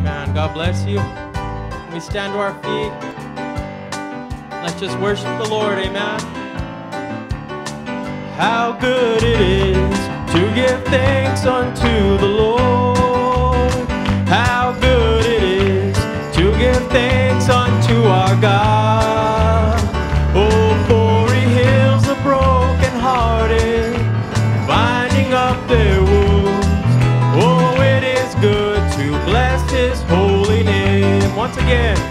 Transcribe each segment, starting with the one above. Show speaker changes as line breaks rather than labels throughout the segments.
Amen. God bless you. We stand to our feet. Let's just worship the Lord. Amen. How good it is to give thanks unto the Lord. How good it is to give thanks unto our God. once again.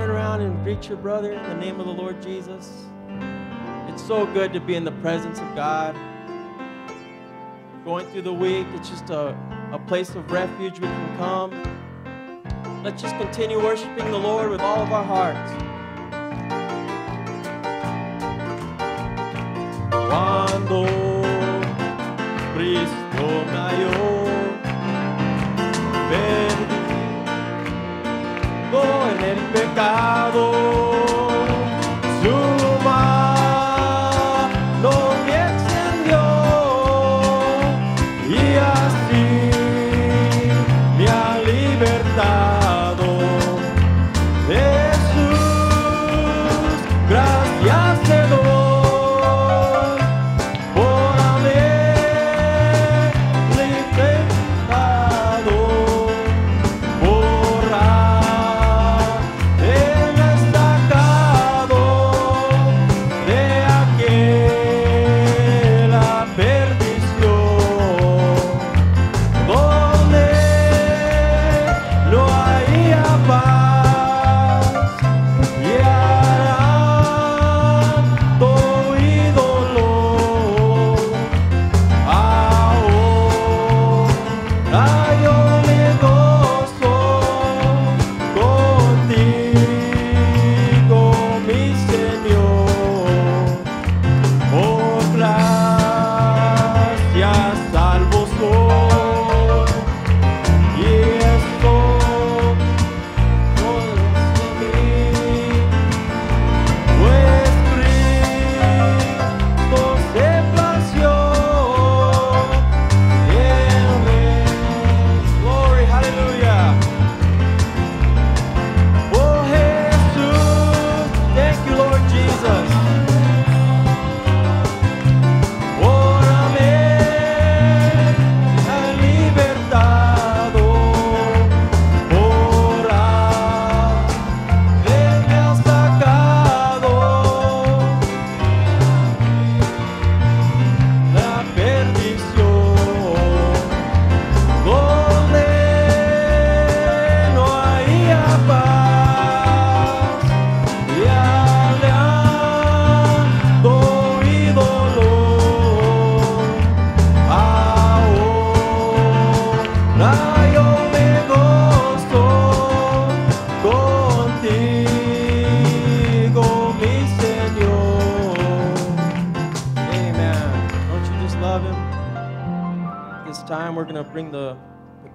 turn around and greet your brother in the name of the Lord Jesus. It's so good to be in the presence of God. Going through the week, it's just a, a place of refuge we can come. Let's just continue worshiping the Lord with all of our hearts. Cuando Cristo mayor pecado.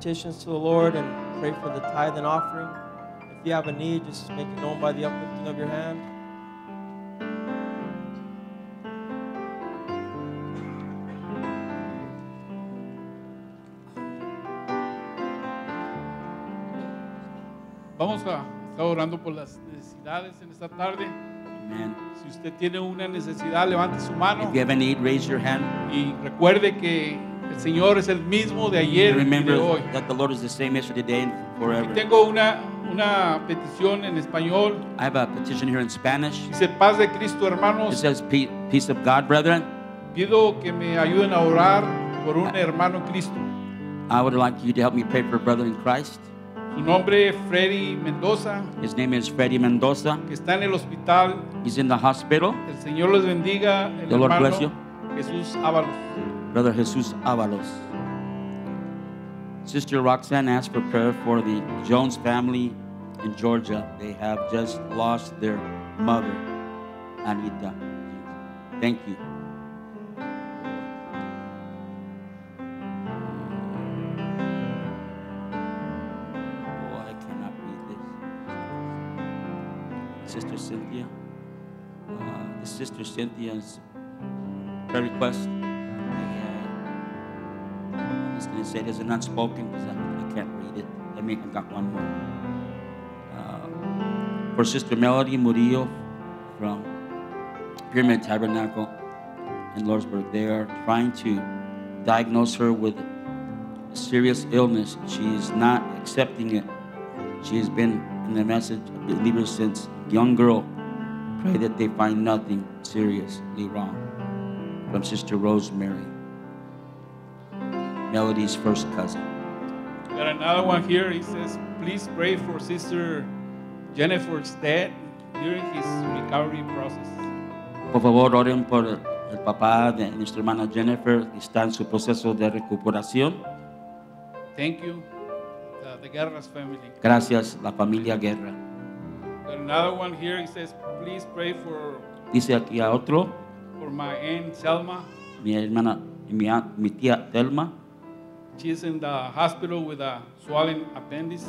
Petitions to the Lord and pray for the tithe and offering. If you have a need, just make it known by the uplifting of your hand.
Vamos a estar orando por las necesidades en esta tarde.
Amen.
Si usted tiene una necesidad, levante su mano
If you have a need, raise your hand.
y recuerde que el Señor es el mismo de ayer y de hoy.
that the Lord is the same yesterday, today, and
Y
forever.
tengo una, una petición en español.
I have a petition here in Spanish.
Dice, paz de Cristo,
It
hermanos.
says, "Pe- Peace of God, brethren.
Pido que me ayuden a orar por un hermano en Cristo.
I would like you to help me pray for a brother in Christ.
Su nombre es Freddy Mendoza,
His name is Freddie Mendoza.
que está en el hospital.
He's in the hospital.
El Señor los bendiga. El
The Lord bless you.
Jesús Ábalos.
Brother Jesus Avalos. Sister Roxanne asked for prayer for the Jones family in Georgia. They have just lost their mother, Anita. Thank you. Oh. Sister Cynthia. Uh, the Sister Cynthia's prayer request. To say it as an unspoken because I, I can't read it. I mean, I've got one more. Uh, for Sister Melody Murillo from Pyramid Tabernacle in Lordsburg, they are trying to diagnose her with a serious illness. She is not accepting it. She has been in the message of believers since young girl. Pray that they find nothing seriously wrong. From Sister Rosemary, Melody's first cousin.
Got another one here. He says, please pray for Sister Jennifer's dad during his recovery process.
Por favor, oren por el papá de nuestra hermana Jennifer, que está en su proceso de recuperación.
Thank you, uh, the Guerras family.
Gracias, la familia Guerra.
Got another one here. He says, please pray for,
Dice aquí a otro,
for my aunt Selma.
mi hermana, mi, mi tía Telma,
She's in the hospital with a swollen appendix.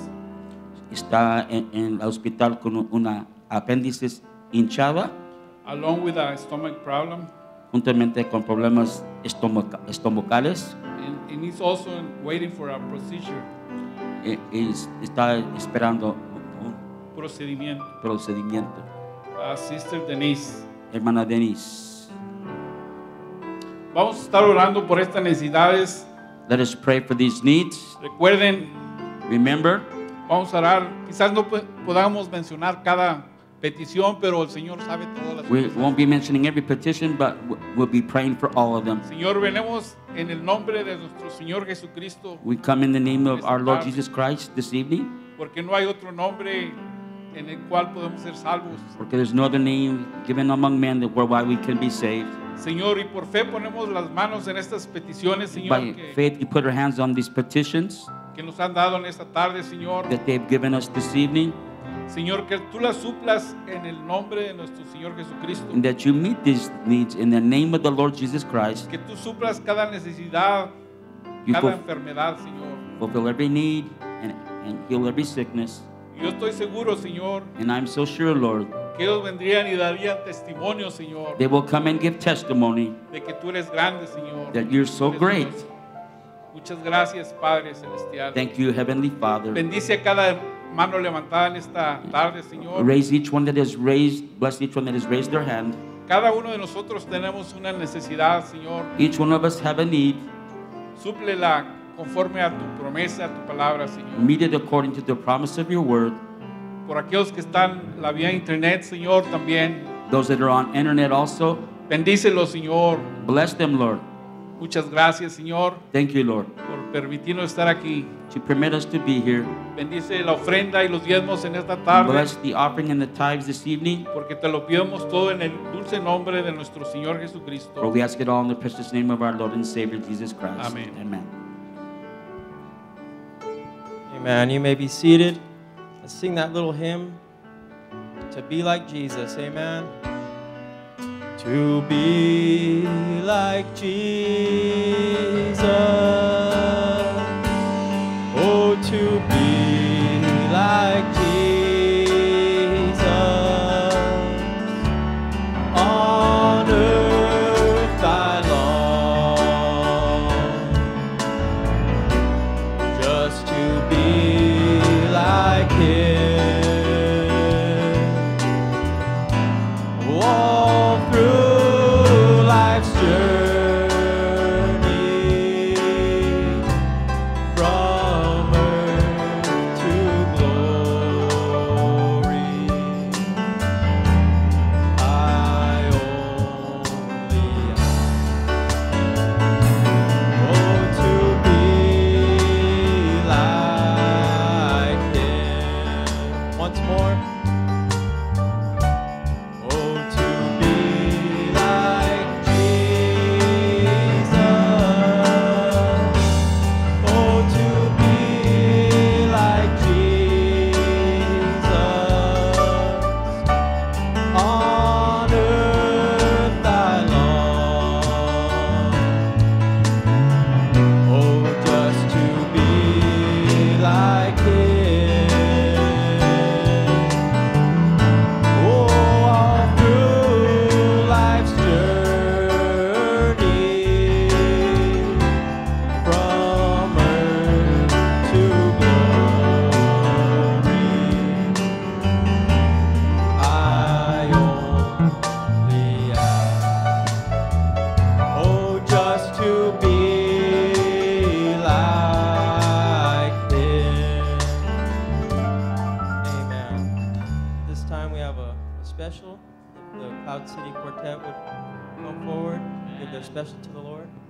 está en, en el hospital con un- una apéndice hinchada,
along with a stomach problem.
juntamente con problemas estomaca- estomacales.
And, and he's also waiting for a procedure,
e- es- está esperando un
procedimiento.
procedimiento.
Uh, Sister Denise.
Hermana Denise,
Vamos a estar orando por estas necesidades.
Let us pray for these needs.
Recuerden,
Remember,
vamos a orar. Quizás no podamos mencionar cada petición, pero el Señor sabe todas las
we won't be mentioning every petition, but we'll be praying for all of them.
Señor, en el nombre de nuestro Señor Jesucristo,
We come in the name of our Lord Jesus Christ this evening,
porque no hay otro nombre en el cual podemos ser salvos.
porque there's no other name given among men that whereby we can be saved.
Señor, y por fe ponemos las manos en estas peticiones, Señor,
By
que,
faith, we put our hands on these petitions
que nos han dado en esta tarde, Señor.
that they've given us this evening,
Señor, que tú las suplas en el nombre de nuestro Señor Jesucristo.
and that you meet these needs in the name of the Lord Jesus Christ.
Que tú suplas cada necesidad,
You
cada enfermedad, Señor.
fulfill every need and, and heal every sickness.
Yo estoy seguro, Señor,
And I'm so sure, Lord,
que ellos vendrían y darían testimonio, Señor,
they will come and give testimony
de que tú eres grande, Señor.
that you're so
Eres
great.
Dios. Muchas gracias, Padre Celestial.
Thank you, Heavenly Father.
Bendice a cada mano levantada en esta tarde, Señor.
Raise each one that is raised, bless each one that has raised their hand.
Cada uno de nosotros tenemos una necesidad, Señor.
Each one of us have a need.
Súplela conforme a tu promesa, a tu palabra, Señor.
Meet it according to the promise of your word.
Por aquellos que están la vía internet, Señor, también.
Those that are on internet also,
Bendícelos, Señor.
bless them, Lord.
Muchas gracias, Señor,
Thank you, Lord,
por permitirnos estar aquí.
to permit us to be here.
Bendice la ofrenda y los diezmos en esta tarde,
Bless the offering and the tithes this evening.
porque te lo pedimos todo en el dulce nombre de nuestro Señor
For
Jesucristo.
we ask it all in the precious name of our Lord and Savior Jesus Christ.
Amen.
Amen.
Amen. You may be seated. Let's sing that little hymn to be like Jesus. Amen. To be like Jesus.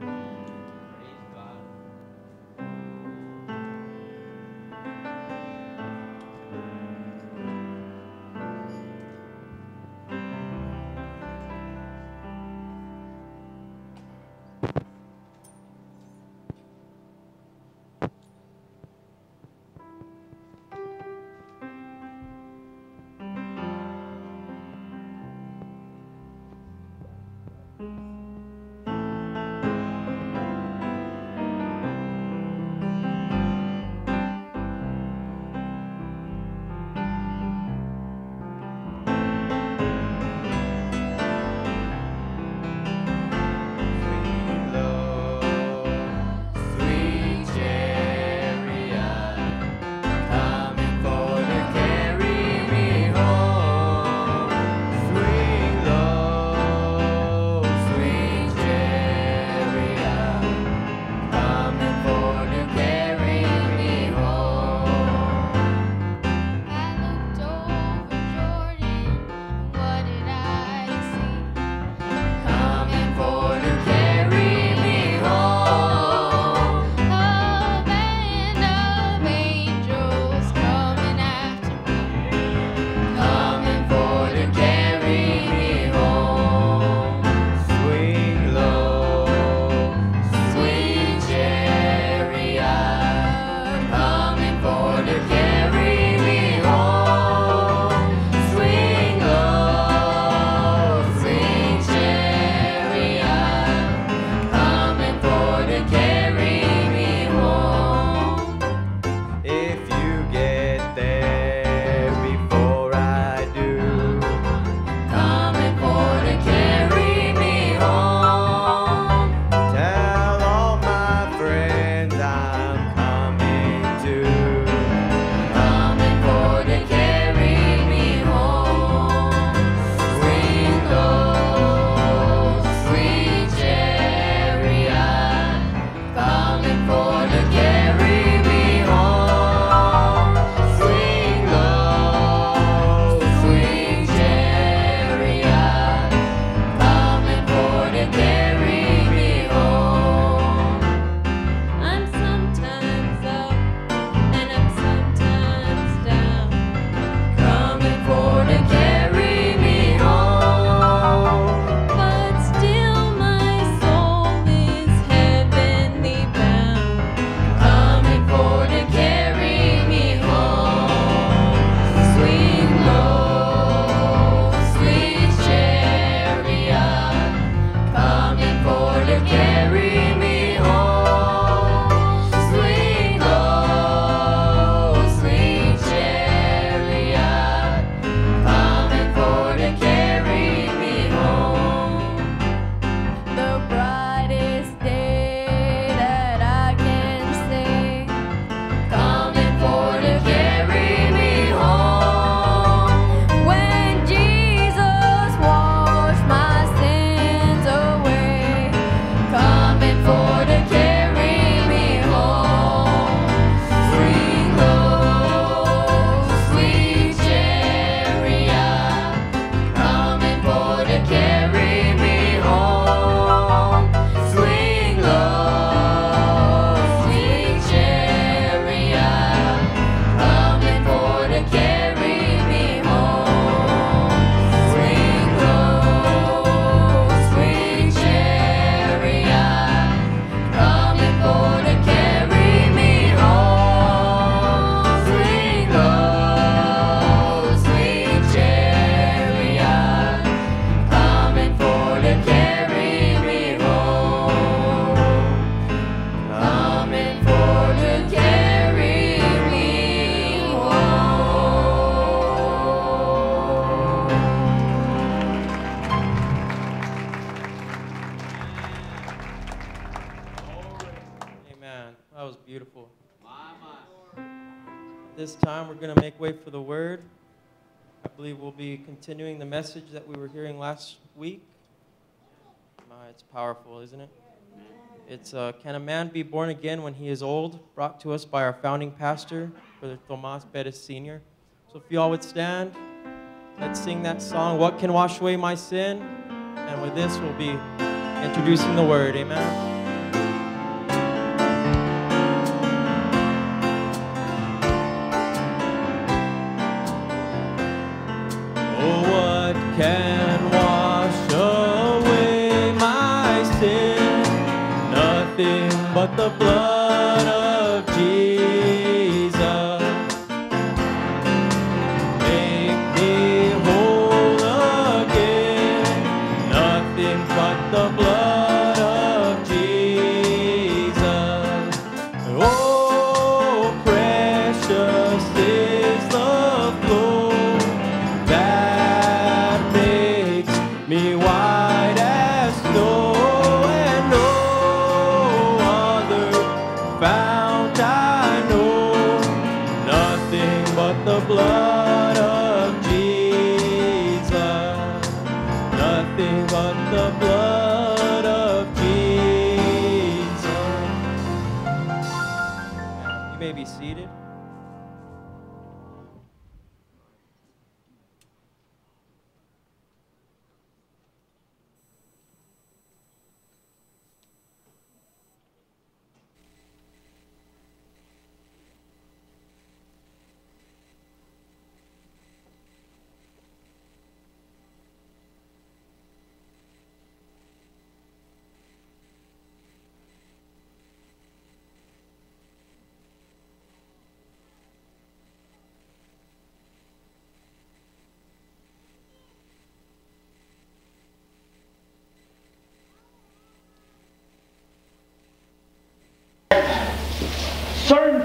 To continuing the message that we were hearing last week. My, it's powerful, isn't it? It's uh, Can a Man Be Born Again When He Is Old? brought to us by our founding pastor, Brother Tomas Perez Sr. So if you all would stand, let's sing that song, What Can Wash Away My Sin? And with this, we'll be introducing the word. Amen. The blood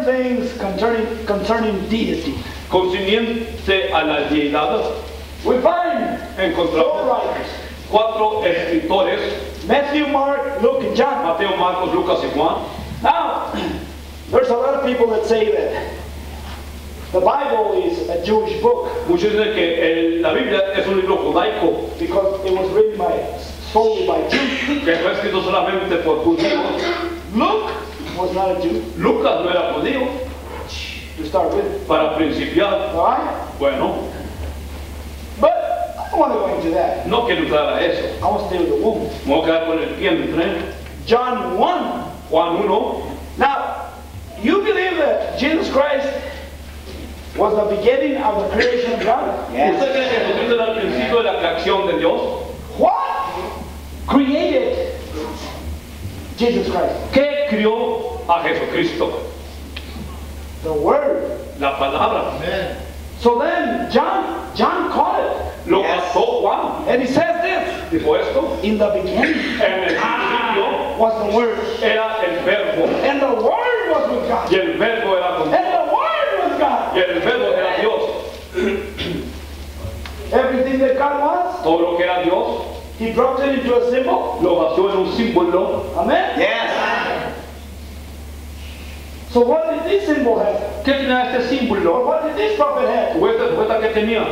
certain things concerning concerning deity.
Concerniente a la deidad,
We find four
encontramos
writers:
cuatro escritores,
Matthew, Mark, Luke, and John.
Mateo, Marcos, Lucas y Juan.
Now, there's a lot of people that say that the Bible is a Jewish book
Muchos dicen que el- la Biblia es un libro judaico,
because it was written by solely by Jews.
que fue escrito solamente por judíos.
Luke was not a Jew
Lucas no era judío,
to start with.
para principiar.
All right,
Bueno,
but I don't want to go into that.
no quiero entrar a eso.
I want to stay with the womb.
Me voy a quedar con el vientre.
John 1.
Juan 1.
Now, you believe that Jesus Christ was the beginning of the creation of God?
¿Usted cree que Jesucristo era el principio de la creación de Dios?
What created Jesus Christ?
¿Qué crió a Jesucristo?
The Word.
La palabra.
So then, John, John caught it,
Lo pasó Juan.
and he says this:
Dijo esto.
In the beginning
En el principio
was the Word,
era el verbo.
and the Word was with God,
Y el verbo era con Dios.
and the Word was God.
Y el verbo era Dios.
Everything that God was,
Todo lo que era Dios
He dropped it into a symbol.
lo vació en un símbolo.
Amen.
Yes.
So what did this symbol have?
¿Qué tenía este símbolo?
what did this prophet have?
¿O esta respuesta que tenía?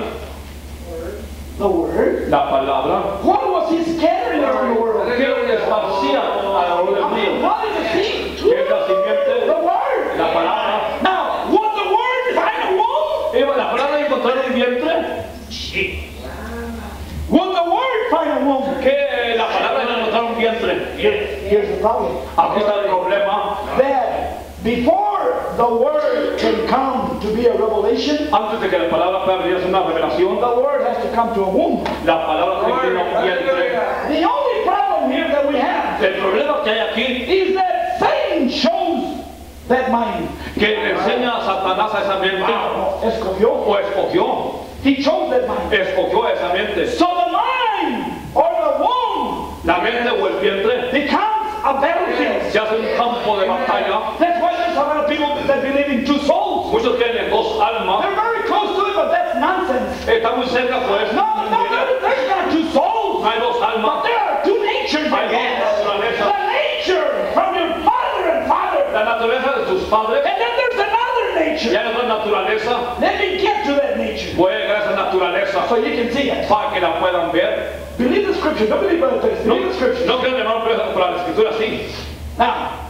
The Word.
La palabra.
What was he scattering around the world?
¿Qué esparcía alrededor del mundo?
What is the seed?
¿Qué es la simiente?
The Word.
La palabra.
Now, would the Word find a womb?
¿Iba la palabra encontrar un vientre?
Would the Word find a womb?
¿Qué la palabra a encontrar un vientre?
Here's the problem.
Aquí está el problema.
That before the Word can come to be a revelation,
Antes de que la palabra pueda venir a ser una revelación,
the Word has to come to a womb.
la palabra tiene que ir a un vientre.
The only problem here that we have
El problema que hay aquí
is that Satan chose that mind.
que le enseña a Satanás a esa mente
Escogió.
o escogió,
He chose that mind.
escogió a esa mente.
So the mind or the womb
La mente o el vientre
becomes a battlefield
se hace un campo de batalla.
That's why there's a lot of people that believe in two souls.
Dos almas.
They're very close to it, but that's nonsense.
Está muy cerca, pues.
No, no, no, there's not two souls.
No hay dos almas.
But there are two natures.
Dos naturalezas.
The nature from your father and father.
La naturaleza de tus padres.
And then there's another nature.
Y hay otra naturaleza.
Let me get to that nature. A esa naturaleza. So you can see it.
Para que la puedan ver.
Believe the scripture. No believe by the
text.
Believe no, the scripture.
No crean de la escritura, sí.
Now,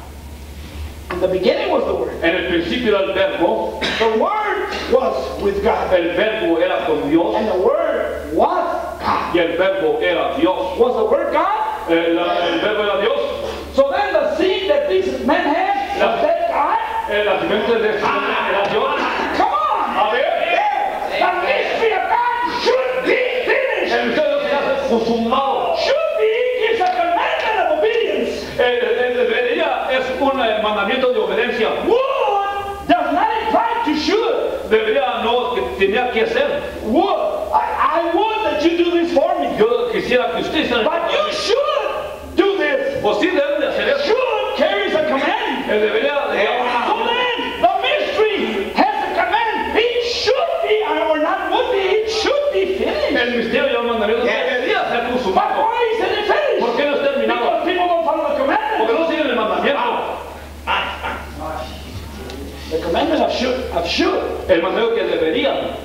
in the beginning was the Word.
En el principio era el verbo,
The Word was with God.
el verbo era con Dios
And the Word was God.
y el verbo era Dios.
Was the Word God?
El, la- el verbo era Dios.
So then the seed that these men had was that God?
Eh, el nacimiento de este hombre era Dios.
Come on!
A ver,
Yeah. The mystery of God should be finished.
el misterio de Dios consumado.
Should be is a commandment of obedience.
El, el- debería es un eh, obediencia.
Would does not imply to should.
Debería no, tenía que ser.
Would. I, I would that you do this for me.
Yo quisiera que usted se El mandamiento que debería.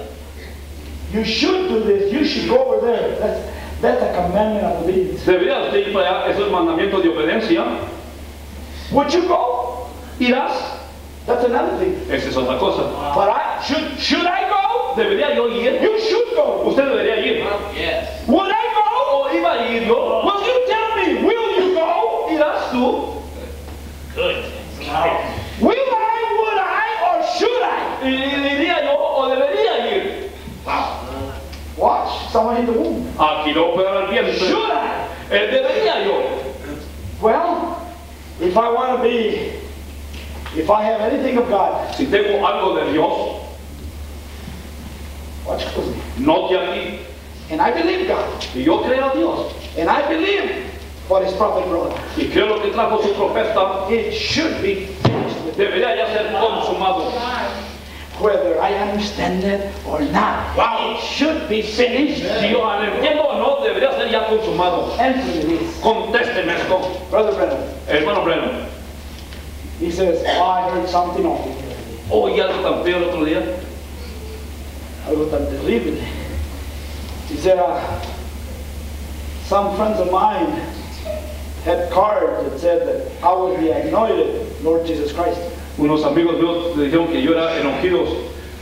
You should do this. You should go over there. That's, that's a commandment of obedience.
Debería usted ir para allá. Es mandamiento de obediencia.
Would you go?
¿Irás?
That's another thing.
Esa es otra cosa.
But I should should I go?
¿Debería yo ir?
You should go.
Usted
In the womb.
Aquí no puedo dar bien.
Should I?
Eh, ¿Debería yo?
Well, if I want to be, if I have anything of God,
Si tengo algo de Dios,
watch closely.
note aquí.
And I believe God.
Y yo creo a Dios.
And I believe what his prophet brought.
Y creo lo que trajo su profeta.
It should be finished
Debería ya ser consumado.
Whether I understand it or not. It should be finished.
Si yo entiendo o no, debería ser ya consumado.
Answer me this.
Contésteme esto.
Brother Branham,
Hermano Breno,
he says, oh, I heard something awful.
oí algo tan feo el otro día.
Algo tan terrible. He said, uh, some friends of mine had cards that said that I would be anointed Lord Jesus Christ.
Unos amigos míos me dijeron que yo era el ungido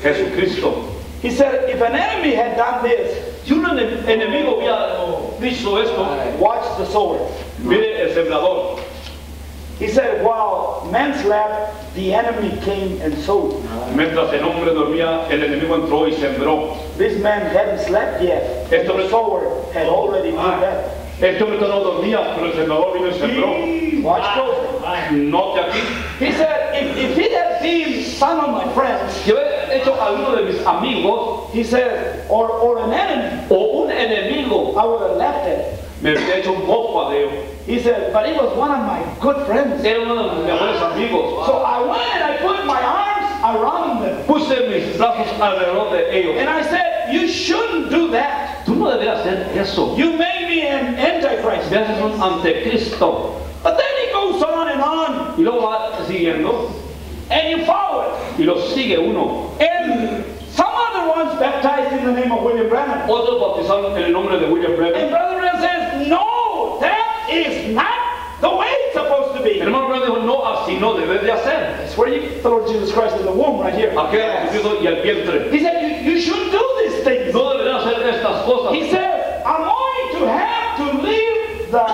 Jesucristo.
He said, if an enemy had done this,
Si un ene- enemigo hubiera dicho esto,
watch the sower.
mire el sembrador.
He said, while men slept, the enemy came and sowed.
Mientras el hombre dormía, el enemigo entró y sembró.
This man hadn't slept yet.
Esto
The sower had already moved that.
Este hombre no dormía, pero el sembrador vino y sembró.
Watch.
Note aquí.
He said, if, if it had been some of my friends,
Yo he hecho a uno de mis amigos
he said, or, or an enemy,
o un enemigo
I would have left it.
me había hecho un mofa de él.
He said, but he was one of my good friends.
Era uno de mis mejores amigos.
So I went and I put my arms around them.
Puse mis brazos alrededor de ellos.
And I said, you shouldn't do that.
Tú no deberías hacer eso.
You made me an antichrist.
Me haces un anticristo.
But then he goes on and on,
Y luego va siguiendo
and you follow it.
y lo sigue uno.
And some other ones baptized in the name of William Branham.
Otros bautizaron en el nombre de William Branham. And.
Brother Branham says, no, that is not the way it's supposed to be.
El hermano Branham dijo, no, así no debes de hacer.
That's where you get the Lord Jesus Christ in the womb right here.
Aquel Jesucristo y el vientre.
He said, you, you shouldn't do these things.
No deberían hacer estas cosas.
He said, I'm going to have to leave the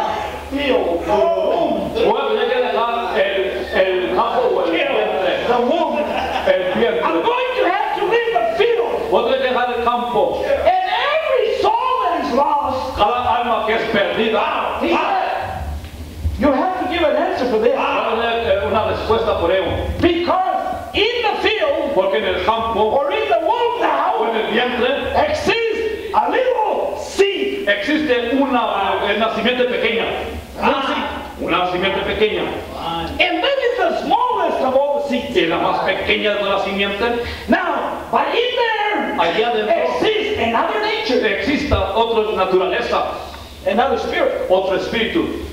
field, the womb,
Bueno, hay que dejar el, el campo o el vientre.
the womb.
El
I'm going to have to leave the field.
Vos tenés que dejar el campo.
And every soul that is lost,
Cada alma que es perdida.
he said, you have to give an answer for this.
Va a tener eh, una respuesta por ello.
Because in the field,
Porque en el campo
or in the womb
o
now,
en el vientre
exists a little seed.
existe una eh, nacimiento pequeña. Una nacimiento pequeña.
And that is the smallest of all the seeds.
Y la más pequeña de la simiente.
Now, but in there
Allá adentro
exists another nature,
exista otra naturaleza,
another spirit,
otro espíritu.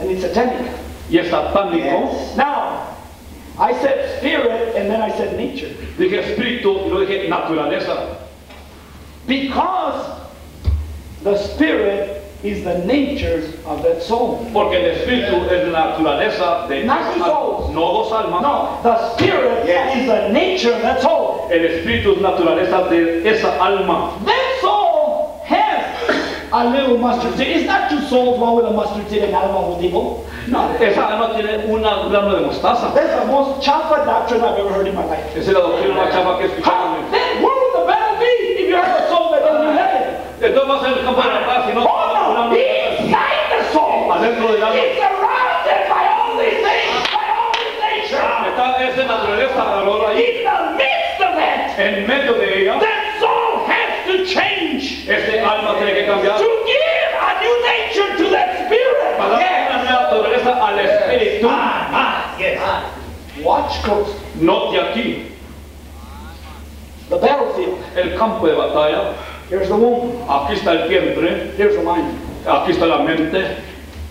and it's satanic.
Y es satánico.
Now, I said spirit and then I said nature.
Dije espíritu y luego dije naturaleza.
Because the spirit is the nature of that soul.
Porque el espíritu es la naturaleza de
Not
esa
two
alma.
souls.
no dos almas.
No, the spirit is the nature of that soul.
El espíritu es naturaleza de esa alma.
That soul has a little mustard seed. It's not two souls, one with a mustard seed and another one with evil. No.
Esa alma tiene una grano de mostaza.
That's the most chafa doctrine I've ever heard in my life.
Esa es la doctrina más chapa que he escuchado.
How, then where would the battle be if you have a soul
Entonces el campo de la paz y no una
no, inside the soul.
Adentro del alma.
It's surrounded by all these things, by all this nature.
Está esa naturaleza alrededor ahí.
In the midst of it,
En medio de ella,
that soul has to change
ese alma tiene que cambiar.
to give a new nature to that spirit.
Para dar una nueva naturaleza al espíritu.
Ah, ah, yes. Watch close.
Note aquí,
The battlefield.
el campo de batalla.
Here's the womb.
Aquí está el vientre.
Here's the mind.
Aquí está la mente.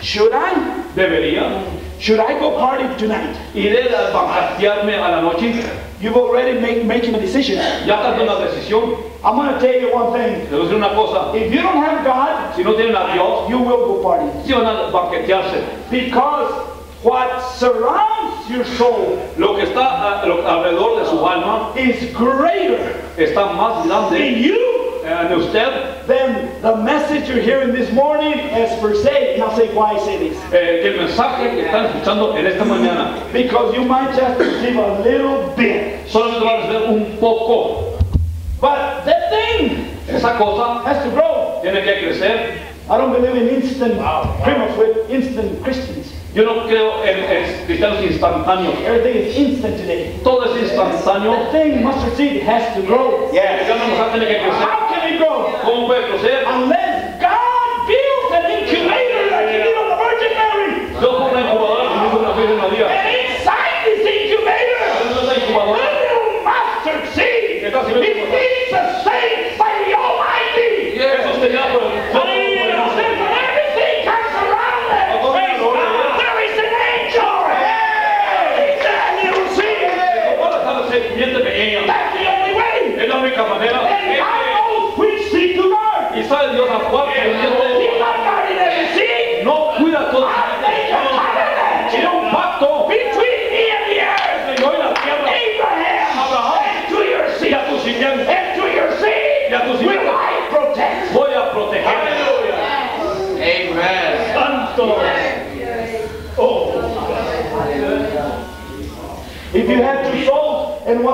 Should I?
Debería.
Should I go party tonight?
Iré a banquetearme a la noche.
You've already made making a decision.
Ya de una decisión.
I'm going to tell you one thing.
Le voy a decir una cosa.
If you don't have God,
Si no tienen a Dios,
you will go party.
sí van a banquetearse.
Because what surrounds your soul
Lo que está a- lo- alrededor de su alma
is greater
está más
in
grande
you
en usted
than the message you're hearing this morning is per se. And I'll say why I say this.
eh, el mensaje que están escuchando en esta mañana.
Because you might just receive a little bit.
Solamente van a recibir un poco.
But that thing
Esa cosa
has to grow.
tiene que crecer.
I don't believe in instant criminals with instant Christians.
Yo no creo en, en cristianos instantáneos.
Everything is instant today.
Todo es instantáneo.
That thing, mustard seed, has to grow.
El cristiano mensaje que crecer. ¿Cómo puede crecer?
Unless God builds an incubator like He did on the Virgin Mary.
Yo como una incubadora que hizo una Virgen María.
And inside this incubator, little mustard seed, it
como-
feeds the saints by the Almighty.
es sostenida por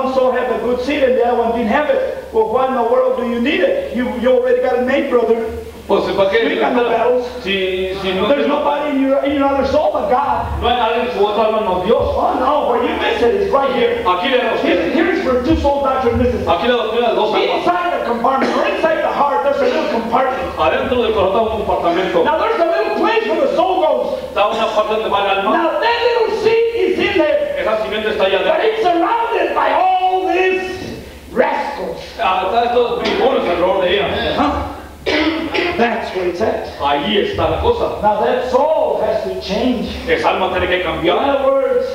one soul had the good seed and the other one didn't have it, well, why in the world do you need it? You, you already got it made, brother.
Pues ¿para qué?
We got no uh, battles.
Si, si no,
There's
no,
nobody in your, in your other soul but God.
no hay alguien en su otra alma no Dios.
Oh no, where you miss it is right here.
Aquí le
Here-. Here's where two soul doctrine misses.
Aquí la doctrina dos almas.
Inside the compartment, or inside the heart, there's a little compartment.
Adentro del corazón un compartimento.
Now there's a little place where the soul goes.
Está una parte donde va el alma.
Now that little seed is in there,
Esa simiente está allá
but it's surrounded by all these rascals.
Ah, Está estos bribones alrededor de ella.
Huh? That's where it's at.
Ahí está la cosa.
Now that soul has to change.
Esa alma tiene que
In
cambiar.
other words,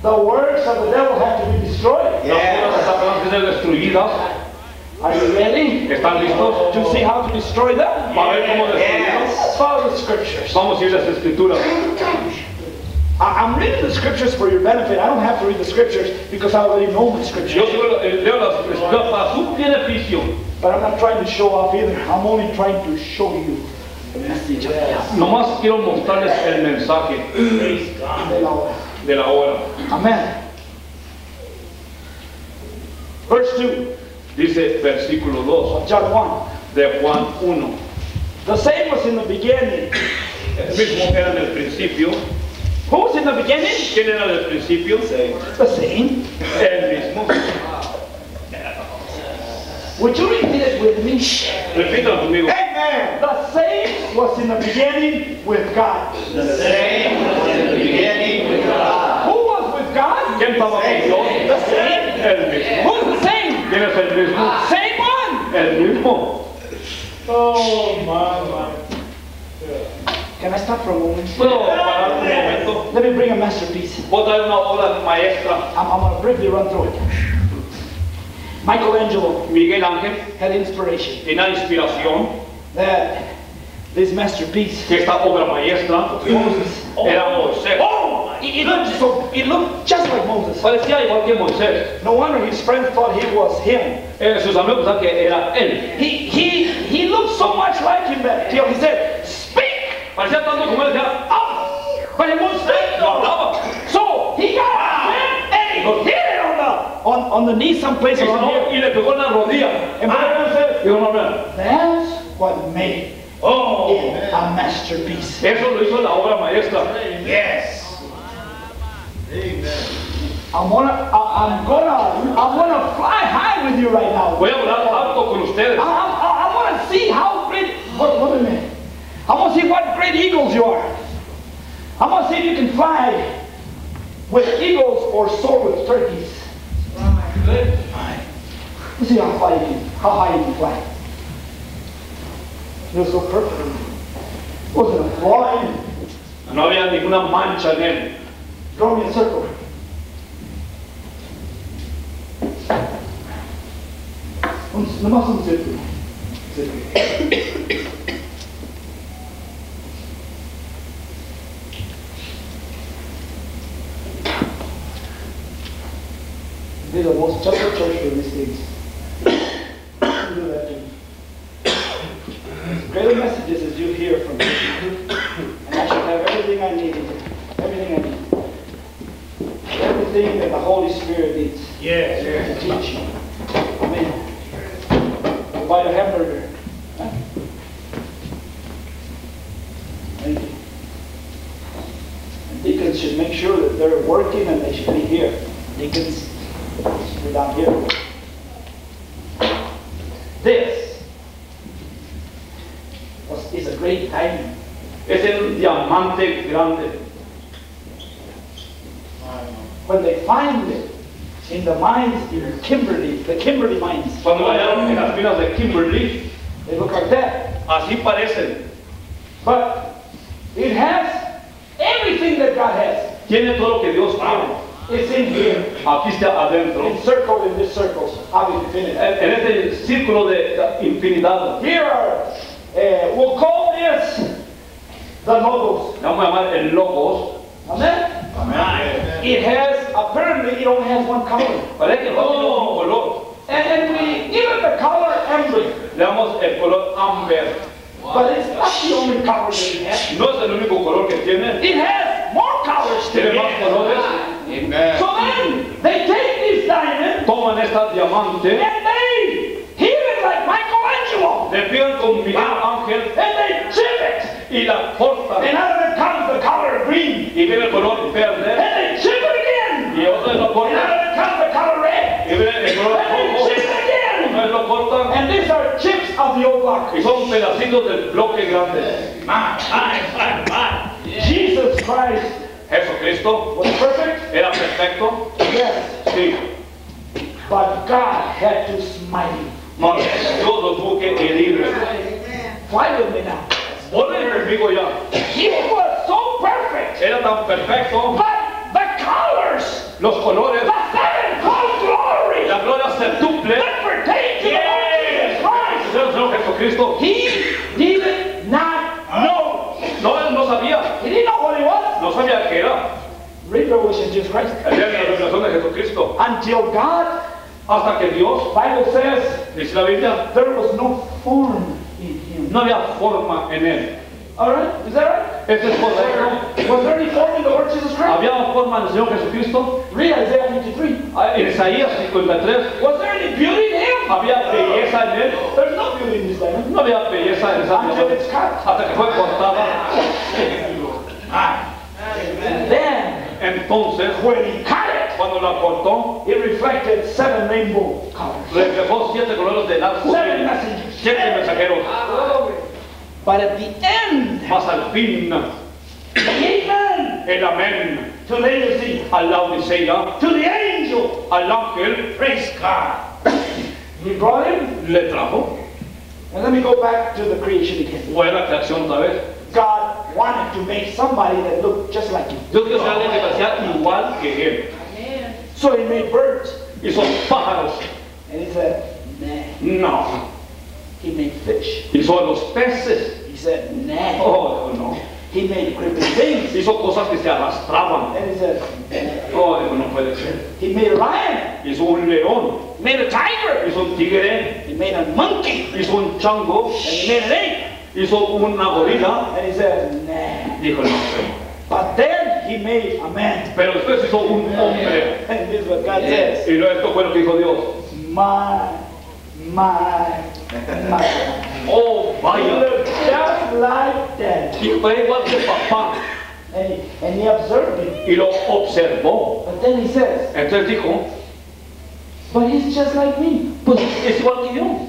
the works of the devil have to be destroyed.
Las obras de Satanás destruidas.
Are you ready
¿Están listos?
to see how to destroy them?
Para ver cómo destruirlos.
Let's follow the scriptures.
Vamos a ir a las escrituras.
I'm reading the scriptures for your benefit. I don't have to read the scriptures because I already know the
Yo
scriptures.
solo, leo las escrituras para su beneficio.
But I'm not trying to show off either. I'm only trying to show you the message of God.
Nomás quiero mostrarles el mensaje
De la hora.
de la hora.
Amen. Verse 2
Dice versículo 2
of John 1.
de Juan 1.
The same was in the beginning.
El mismo era en el principio.
Who was in the beginning?
¿Quién era en el principio?
The same.
El mismo.
Would you repeat it with me?
Repítalo conmigo.
Amen. The same was in the beginning with God.
The same was in the beginning with God.
Who was with God?
¿Quién estaba con Dios?
The same.
El mismo.
Who's the same?
¿Quién es el mismo?
Same one.
El mismo.
Oh my my. Can I stop for a moment?
¿Puedo parar un momento?
Let me bring a masterpiece.
Voy a traer una obra maestra.
I'm, I'm going to briefly run through it. Michelangelo
Miguel Ángel
had inspiration
tenía inspiración
that this masterpiece
que esta obra maestra Moses. era Moisés.
Oh, it, it looked so it looked just like Moses.
Parecía igual que Moisés.
No wonder his friends thought he was him.
Eh, sus amigos pensaban que era él.
He he he looked so much like him that till he said, "Speak."
Parecía tanto como él, decía, ¡ah!
But he wouldn't speak.
No hablaba.
So he got up and he hit it on the on, on the knee someplace
Y,
around
no,
here.
y le pegó en la rodilla.
And Brother Branham said,
Digo, no, no.
That's what made
Oh,
it a masterpiece.
eso lo hizo la obra maestra.
Yes. I'm gonna, I, I'm gonna, I'm gonna fly high with you right now.
Voy a volar alto con
I,
ustedes.
I, I want to see how great. Wait, wait a minute. I want to see what great eagles you are. I want to see if you can fly with eagles or soar with turkeys. Let's see how high you can, how high you can fly. You're so perfect. Wasn't a flaw in it.
No había ninguna mancha en él.
Draw me a circle. Un, nomás un círculo. Círculo. Be the most chocolate church for these things. You do that too. Greater messages as you hear from me. And I should have everything I need. Everything I need. Everything that the Holy Spirit needs.
Yes.
To teach you. Amen. Buy a hamburger. Huh? Thank you. And deacons should make sure that they're working and they should be here. Deacons, you're down here. This was, is a great diamond.
Es el diamante grande.
When they find it in the mines in Kimberley, the Kimberley mines,
Cuando hallaron en las minas de Kimberly,
they look like that.
así parecen.
But it has everything that God has.
Tiene todo lo que Dios tiene.
It's in here.
Aquí está adentro.
Encircled in this circle. How do you
En, en este círculo de infinidad.
Here uh, we'll call this the logos.
Vamos a llamar el logos.
Amen? Amen. It has, apparently, it only has one color.
Parece que tiene un color.
And, we give it the color amber.
Le damos el color amber.
But it's not the only color that it has.
No es el único color que tiene.
It has more colors
Tiene más
it.
Colores.
So then, they take this diamond
Toman esta diamante.
and they heat it like Michelangelo.
Le pegan con Miguel Ángel
And they chip it.
y la cortan.
And out of it comes the color green.
Y viene el color verde.
And they chip it again.
Y otra lo
And out of it comes the color red.
Y viene el color
And they chip it again.
lo cortan.
And these are chips of the old block.
Y son pedacitos del bloque grande.
Jesus Christ
Jesucristo
was perfect.
era perfecto.
Yes.
Sí.
But God had to smite him.
No, Dios lo tuvo que herir.
Fly with me now.
Vuelve conmigo ya.
He was so perfect.
Era tan perfecto.
But the colors,
Los colores.
the sevenfold glory
La gloria septuple.
that pertain to the Lord
Señor Jesucristo.
he did not know.
No, él no sabía.
He didn't know what it was.
No sabía qué era.
Revelation Jesus Christ.
La revelación de Jesucristo.
Until God,
Hasta que Dios,
Bible says,
dice la Biblia,
there was no form in him.
no había forma en él.
All right? Is that right?
Este es correcto.
Was there any form in the Lord Jesus Christ?
Había forma en el Señor Jesucristo.
Read Isaiah 53.
Ah, En Isaías 53
Was there any beauty in him?
había belleza en él.
There's no beauty in this diamond.
No había belleza en esa
Until it's cut.
Hasta que fue cortada.
Then,
Entonces,
when he cut it,
cuando la cortó,
it reflected seven rainbow colors.
reflejó siete colores del arco.
Seven messengers.
Siete mensajeros.
But at the end,
Más al fin,
amen,
el amén
to Laodicea,
a la Odisea,
to the angel,
al ángel,
praise God. He brought him,
le trajo.
and let me go back to the creation again.
Fue la creación otra vez.
God wanted to make somebody that looked just like him.
Dios quiso hacer alguien que parecía igual que él.
So he made birds.
Hizo pájaros.
And he said, nah.
No.
He made fish.
Hizo a los peces.
He said, nah.
Oh, no.
He made creeping things.
Hizo cosas que se arrastraban.
And he said, nah.
Oh, no puede ser.
He made a lion.
Hizo un león.
He made a tiger.
Hizo un tigre.
He made a monkey.
Hizo un chango.
And he made an ape.
Hizo una gorila.
And he said, nah.
Dijo, no.
But then he made a man.
Pero después hizo un hombre.
And this is what God says.
Y luego esto fue lo que dijo Dios.
My, my, my.
Oh, vaya.
just like that.
Y fue igual que papá.
And he, and he observed him.
Y lo observó.
But then he says,
Entonces dijo,
but he's just like me.
pues es igual que yo.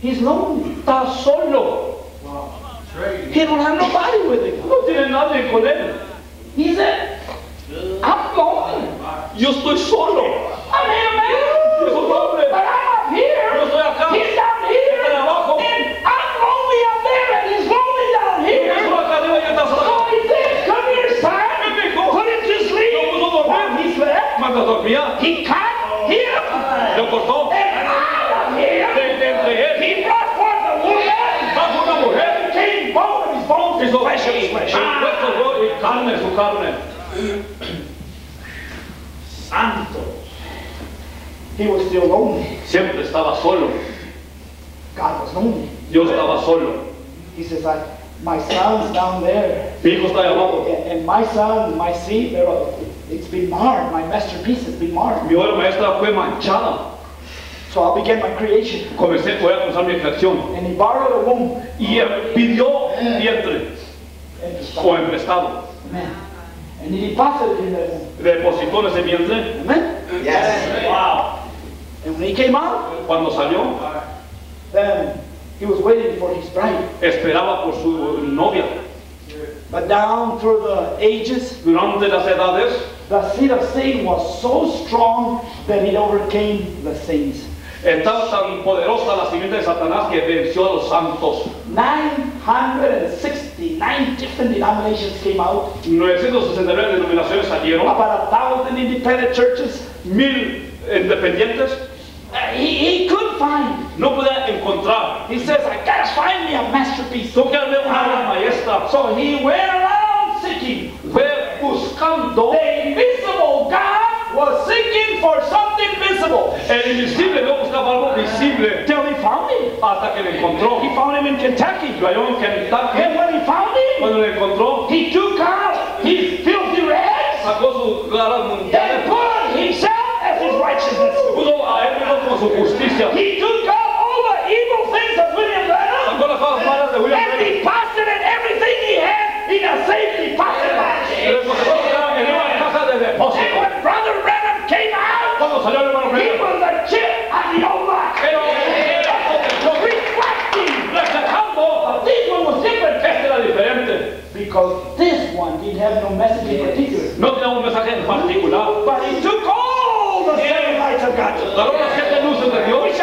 He's lonely.
Está solo.
He don't have nobody with him.
No tiene nadie con él.
He said, I'm lonely.
Yo estoy solo.
I'm here, man.
Yo soy un hombre.
But I'm up here.
Yo estoy acá.
He's down here.
abajo.
And I'm lonely up there, and he's lonely down
Yo
here.
estoy acá arriba y él está
So he said, come here, son. Put him to sleep.
Lo puso a dormir.
He slept,
Cuando dormía,
he cut him.
lo cortó.
Flesh.
el hueso ¿no? y carne su carne.
Santo. He was still lonely.
Siempre estaba solo.
God was lonely.
Yo estaba solo.
He says, I, my son's down there.
Mi hijo está abajo.
And, and my son, my seed, it's been marred. My masterpiece has been marred.
Mi obra maestra fue manchada.
So I began my creation.
Comencé, voy a comenzar mi creación.
And he borrowed a womb.
Y él pidió vientre
And, he
o emprestado. Depositó en ese vientre.
Amen.
Yes.
Wow.
And when he came out,
Cuando salió,
then he was waiting for his bride.
esperaba por su novia.
But down through the ages,
Durante las edades,
the seed of Satan was so strong that it overcame the saints.
estaba tan poderosa la simiente de Satanás que venció a los santos.
969 different denominations came out.
969 denominaciones salieron.
About a thousand independent churches.
Mil independientes.
Uh, he, he couldn't find.
No podía encontrar.
He says, I gotta find me a masterpiece.
Tengo que una obra maestra.
So he went around seeking.
Fue buscando.
Was seeking for something visible.
El invisible no buscaba algo visible
Till he found him.
hasta que lo encontró.
He found him in Kentucky.
Lo halló en Kentucky.
And when he found him,
Cuando lo encontró,
he took out his filthy rags
sacó sus garras
and
mundiales.
put himself as his righteousness.
Puso a él mismo como su justicia.
He took out all the evil things of William Branham
Sacó las cosas malas de William
and
Branham.
deposited everything he had in a safe deposit box. Because this one didn't have no message in particular.
No tenía un mensaje en particular.
But he took all the seven lights of God.
Agarró las siete luces de Dios,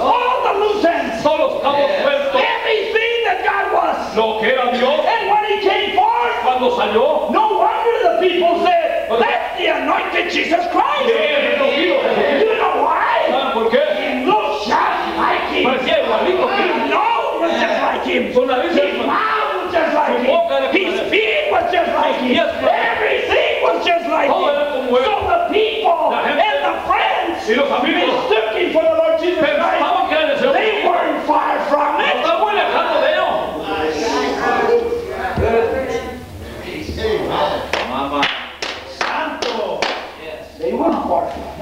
all the loose ends.
todos los cabos sueltos,
that God was.
lo que era Dios.
And when he came forth,
Cuando salió,
no wonder the people said, that's the anointed Jesus Christ.
"Eh, el ungido
You know why?
¿Saben por qué?
He looked just like him.
Parecía igualito
His nose was just like him.
Su nariz
His mouth was just like him. His feet was just like him. Everything was just like him. So the people and the friends
amigos
mistaken for the Lord Jesus Christ.
pensaban que era el Señor.
They weren't far from it.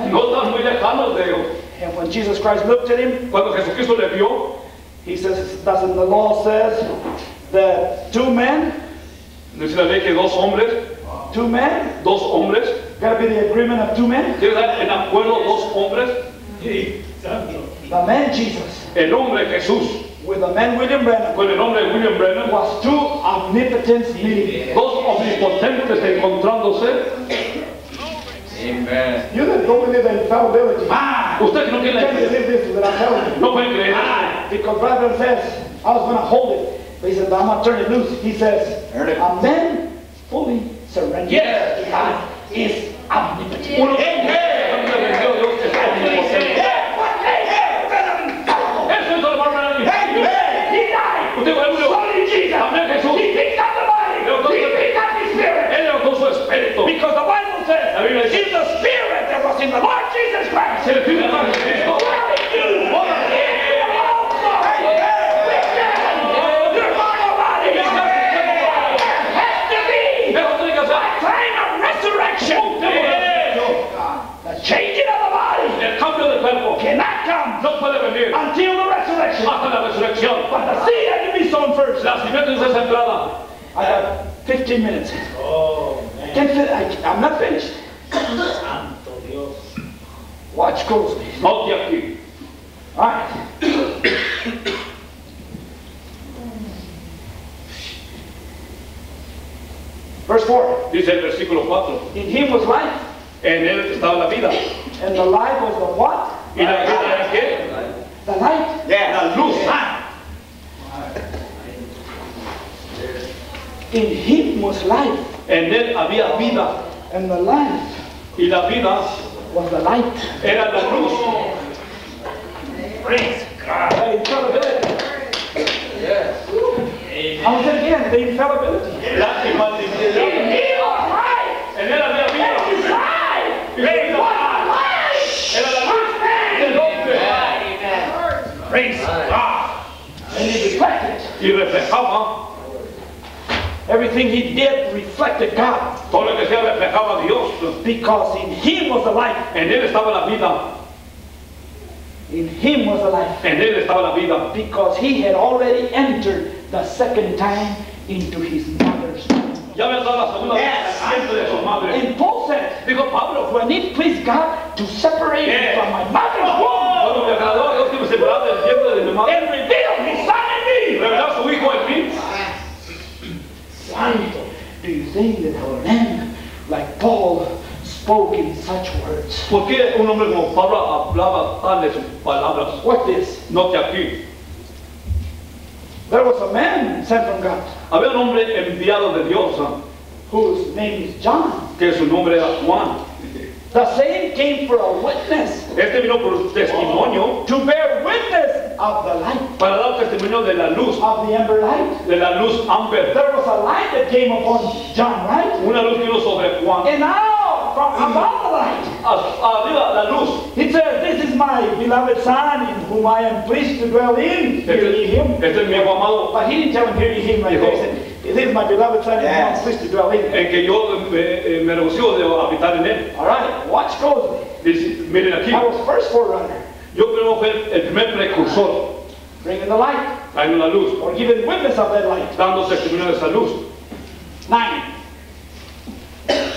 No están muy lejanos de él.
And when Jesus Christ looked at him,
Cuando Jesucristo le vio,
he says, doesn't the law says that two men,
dice la ley que dos hombres,
two men,
dos hombres,
gotta be the agreement of two men?
tiene que estar en acuerdo dos hombres.
The man Jesus
El hombre Jesús
with the man William Branham
con el nombre de William Brennan,
was two omnipotents meeting.
dos omnipotentes encontrándose.
Amen.
You don't believe in infallibility. Ah,
Usted que no
can't believe this that I'm telling you.
no pueden creer.
Because Brother says, I was going to hold it. But he said, but I'm going to turn it loose. He says,
Turn it.
a man fully surrendered.
Yes.
God is omnipotent.
Uno
of the amber light.
de la luz amber.
There was a light that came upon John, right?
Una luz vino sobre Juan.
And now, from above the light,
A- Arriba la luz.
it says, This is my beloved son in whom I am pleased to dwell in. Hear ye him.
este es mi hijo amado,
But he didn't tell him, Hear ye him right there. He said, This is my beloved son in whom I am pleased to dwell in.
en que yo me, eh, me regocijo de habitar en él.
All right, watch closely.
Dice, miren aquí,
I was first forerunner,
yo primero fui el, el primer precursor,
bringing the light,
trayendo la luz,
or giving witness of that light.
dando testimonio de esa luz.
Nine.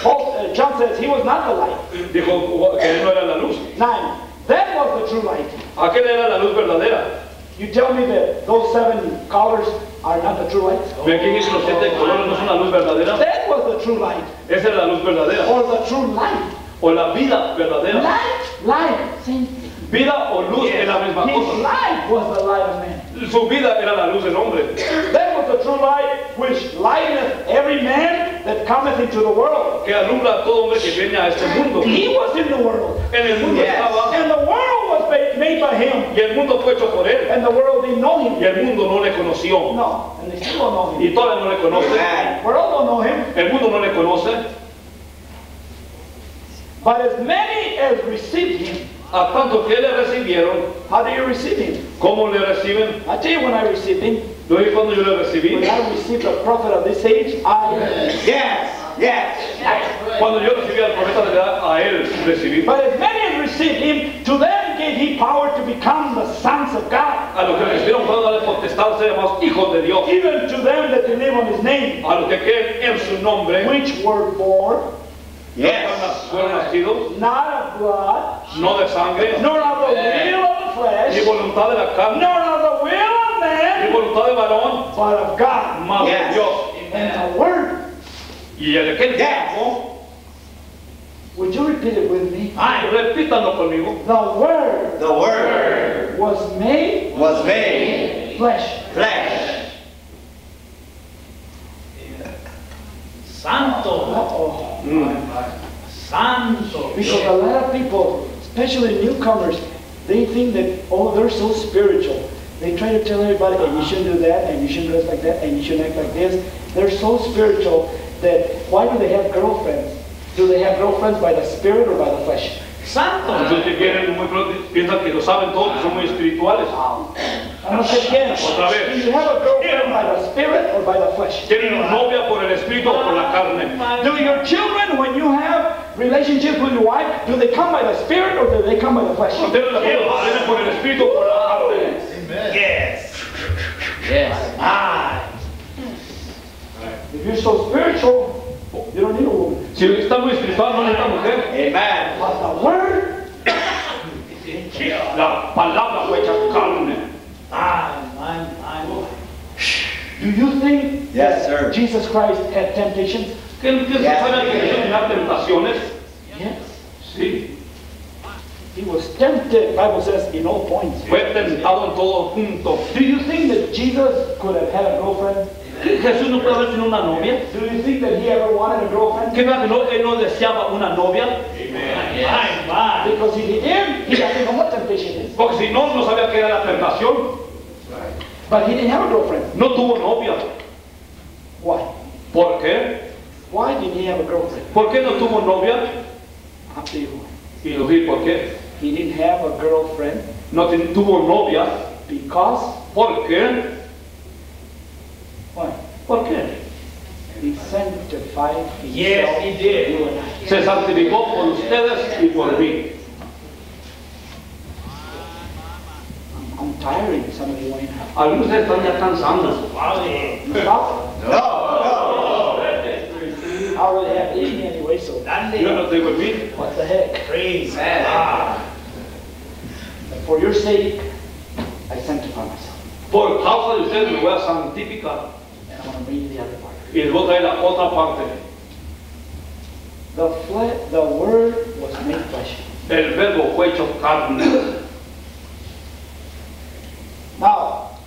Paul, uh, John says he was not the light.
Dijo que él no era la luz.
Nine. That was the true light.
Aquel era la luz verdadera.
You tell me that those seven colors are not the true light?
Aquí dice los siete colores no son la luz verdadera.
That was the true light,
Esa es la luz verdadera.
or the true light.
O la vida verdadera.
Light, light, same thing.
Vida o luz es la misma
His
cosa.
life was the light of man.
Su vida era la luz del hombre.
That was the true light which lighteneth every man that cometh into the world.
Que alumbra a todo hombre que viene a este mundo.
He was in the world,
En el mundo
Yes.
estaba
and the world was made by him,
y el mundo fue hecho por él.
and the world didn't know him.
Y el mundo no le conoció.
No, and they still don't know him.
Y todavía no le conoce.
The world don't know him.
El mundo no le conoce.
But as many as received him,
A tanto que le recibieron,
how do you receive him?
¿cómo le reciben?
I tell you when I received him,
Yo vi cuando yo le recibí.
when I received a prophet of this age, I
Yes, yes.
Cuando yo recibí al profeta de edad, a él recibí.
But as many as received him, to them gave he power to become the sons of God,
A los que recibieron puedo darle potestad ser llamados hijos de Dios.
even to them that believe on his name,
A los que creen en su nombre,
which were born
Yes.
fueron nacidos,
not of blood,
no de sangre,
nor of the will of the flesh.
ni
flesh,
voluntad de la carne,
nor of the will of
ni
man,
voluntad de varón,
but of God.
más
Yes.
Dios.
And the word,
Y en aquel
Yes.
tiempo,
would you repeat it with me?
ay, repítanlo conmigo,
The word
The Word
was made
was made
flesh.
flesh.
Santo,
Uh-oh.
santo.
Because a lot of people, especially newcomers, they think that, oh, they're so spiritual. They try to tell everybody, and you shouldn't do that, and you shouldn't dress like that, and you shouldn't act like this. They're so spiritual that why do they have girlfriends? Do they have girlfriends by the spirit or by the flesh?
Santo.
entonces que quieren, muy pronto, piensan que lo saben todo, que son muy espirituales.
Again.
Otra vez.
Do you have a girlfriend by the spirit or by the flesh?
Tienen una novia por el espíritu o por la carne.
Do your children, when you have relationships with your wife, do they come by the spirit or do they come by the flesh?
Vienen por el espíritu o por la carne.
Yes.
Ah. If you're so spiritual, you don't need a woman.
Si muy espiritual, no necesita mujer.
Amen.
But the word,
La palabra fue hecha carne.
my, my, my. Do you think
Yes, sir.
Jesus Christ had temptations?
¿Qué, qué
Yes.
sabe que Jesús tenía tentaciones?
Yes.
Sí.
He was tempted, Bible says, in all points.
Fue tentado en todo punto.
Do you think that Jesus could have had a girlfriend?
Jesús no puede haber tenido una novia.
Do you think that he ever wanted a girlfriend?
¿Qué que no, él no deseaba una novia?
My, my. Because if he did, he doesn't know what temptation is.
Porque si no, no sabía qué era la tentación.
But he didn't have a girlfriend.
No tuvo novia.
Why?
¿Por qué?
Why didn't he have a girlfriend?
¿Por qué no tuvo novia?
I'll tell you why.
Y lo di por qué.
He didn't have a girlfriend
No tuvo novia.
because
¿Por qué?
Why?
¿Por qué?
He sanctified himself
Yes, he did.
for you and I.
Se santificó por ustedes y por mí.
I'm, I'm tiring some of you ain't.
Algunos de ustedes están ya cansando.
Stop.
No.
I already have eaten anyway, so
Yo no estoy con mí.
what the heck?
Praise
Amen.
God.
For your sake, I sanctify myself.
Por causa de ustedes me voy a santificar.
Read the other part.
Y les voy a traer la otra parte.
The the word was made flesh.
El verbo fue hecho carne.
Now,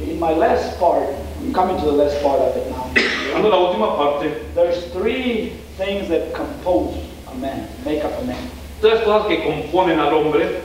in my last part, I'm coming to the last part of it now.
Dando la última parte.
There's three things that compose a man, make up a man.
Tres cosas que componen al hombre.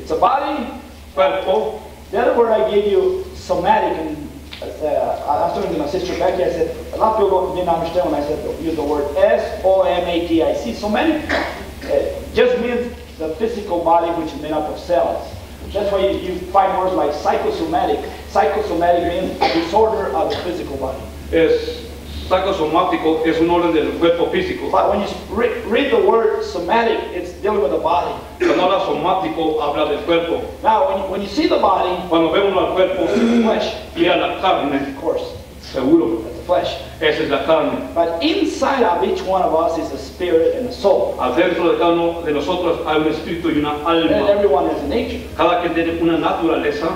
It's a body.
Cuerpo.
The other word I gave you, somatic, and uh, I was my sister Becky. I said a lot of people didn't understand when I said use the word S O M A T I C. Somatic uh, just means the physical body, which is made up of cells. That's why you, you find words like psychosomatic. Psychosomatic means disorder of the physical body.
Es psicosomático, es un orden del cuerpo físico.
But when you re- read the word somatic, it's dealing with the body.
Cuando habla somático, habla del cuerpo.
Now, when you, when you see the body,
Cuando ve uno al cuerpo,
flesh,
y a la carne,
of course,
seguro,
that's the flesh.
esa es la carne.
But inside of each one of us is a spirit and a soul.
Adentro de cada uno de nosotros hay un espíritu y una
And
alma.
everyone has a nature.
Cada quien tiene una naturaleza.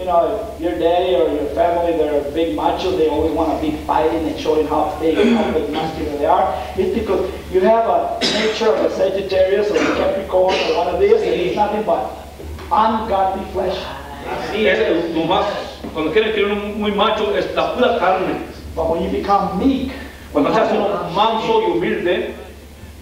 You know, your daddy or your family, they're big macho, they always want to be fighting and showing how big and how big muscular they are. It's because you have a nature of a Sagittarius or a Capricorn or one of these, and it's nothing but ungodly flesh.
Es lo más, cuando quieren que uno muy macho, es la pura carne.
But when you become meek,
Cuando se hace uno manso y humilde,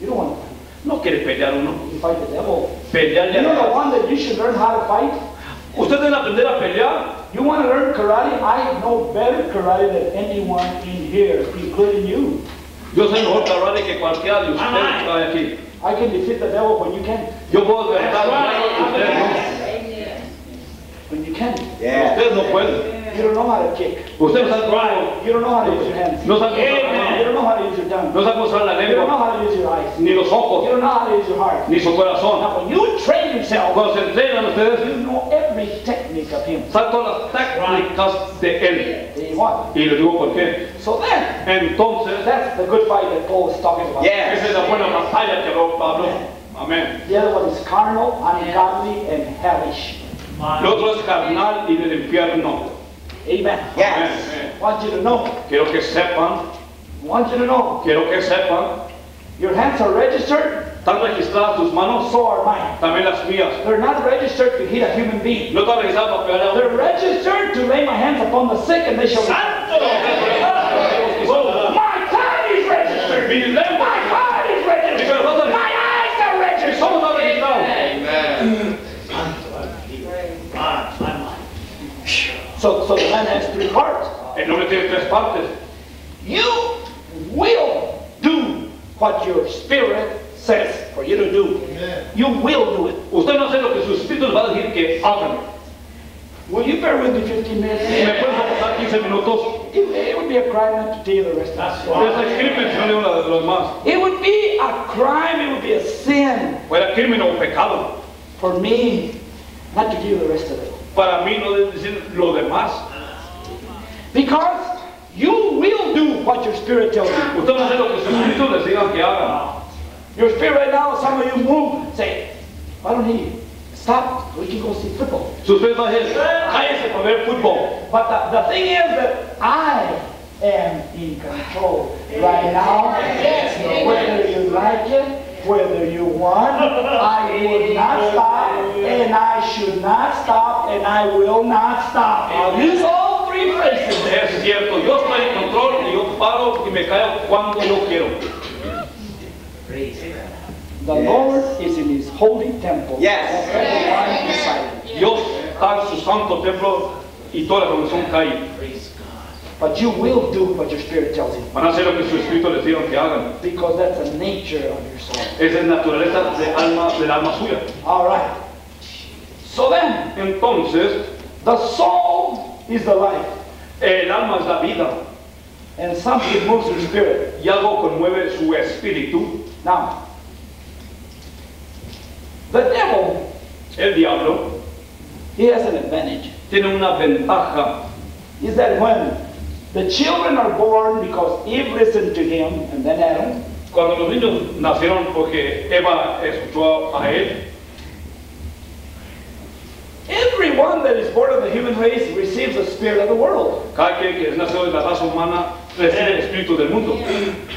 you don't want to fight.
no quiere pelear uno.
You fight the devil.
Pelearle
You know the one that you should learn how to fight?
Usted debe aprender a pelear.
You want to learn karate? I know better karate than anyone in here, including you.
Yo soy mejor karate que cualquiera de ustedes que aquí.
I can defeat the devil when you can.
Yo puedo derrotar al diablo y ustedes
When you can.
Yeah.
Ustedes no pueden.
You don't know how to kick.
Ustedes no cómo,
You don't know how to use your hands.
no cómo
You don't know how to use your tongue.
no cómo usar la
You don't know how to use your eyes.
ni los
You don't know how to use your heart.
ni su corazón.
Now, when you train yourself,
Cuando se entrenan ustedes,
you know every technique of him.
saben todas las técnicas de él.
There you are.
Y les digo por qué.
So then,
Entonces,
that's the good fight that Paul is talking about.
Yes.
esa es la buena batalla que Pablo. Amén.
The other one is carnal, ungodly, and hellish.
Lo otro es carnal y del infierno.
Amen.
Yes.
Amén.
I want you to know.
Quiero que sepan,
want you to know.
quiero que sepan,
Your hands are registered,
están registradas tus manos,
so are mine.
también las mías.
They're not registered to hit a human being.
No están registradas para pegar a
They're registered to lay my hands upon the sick and they shall recover. Oh, my tongue is registered.
Mi lengua,
My heart is registered. My eyes are
mi
registered.
somos están registrados.
Amen.
So, so the man has three parts.
El hombre tiene tres partes.
You will do what your spirit says for you to do. You will do it.
Usted no hace lo que su espíritu va a decir que hagan.
Will you bear with me 15 minutes?
¿Me pueden soportar 15 minutos?
It, it would be a crime not to tell you the rest of
That's
it.
right.
Es crimen si no digo la de.
It would be a crime, it would be a sin
Fuera crimen o pecado.
for me not to give you the rest of it.
Para mí no deben decir lo demás.
Because you will do what your spirit tells you.
Usted va a hacer lo que su espíritu les diga que haga.
Your spirit right now, some of you move, say, why don't he stop? We can go see football.
Su espíritu va a decir, cállese para ver fútbol.
But the, the thing is that I am in control right now. Yes, Whether you like it, whether you want, I would not stop, and I should not stop, and I will not stop. I'll use all three phrases. ¿eh?
Es cierto, yo estoy en control y yo paro y me callo cuando yo quiero.
The Lord is in his holy temple.
Yes.
Everyone is silent.
Dios está en su santo templo y toda la congregación cae.
But you will do what your spirit tells you.
Van a hacer lo que su espíritu les diga que hagan.
Because that's the nature of your soul.
Esa es naturaleza de alma, del alma suya.
All right. So then,
Entonces,
the soul is the life.
el alma es la vida
And something moves your spirit.
y algo conmueve su espíritu.
Now, the devil,
El diablo
he has an advantage.
tiene una ventaja.
Is that when the children are born because Eve listened to him and then Adam,
Cuando los niños nacieron porque Eva escuchó a él,
everyone that is born of the human race receives the spirit of the world.
cada quien que es nacido de la raza humana recibe el espíritu del mundo.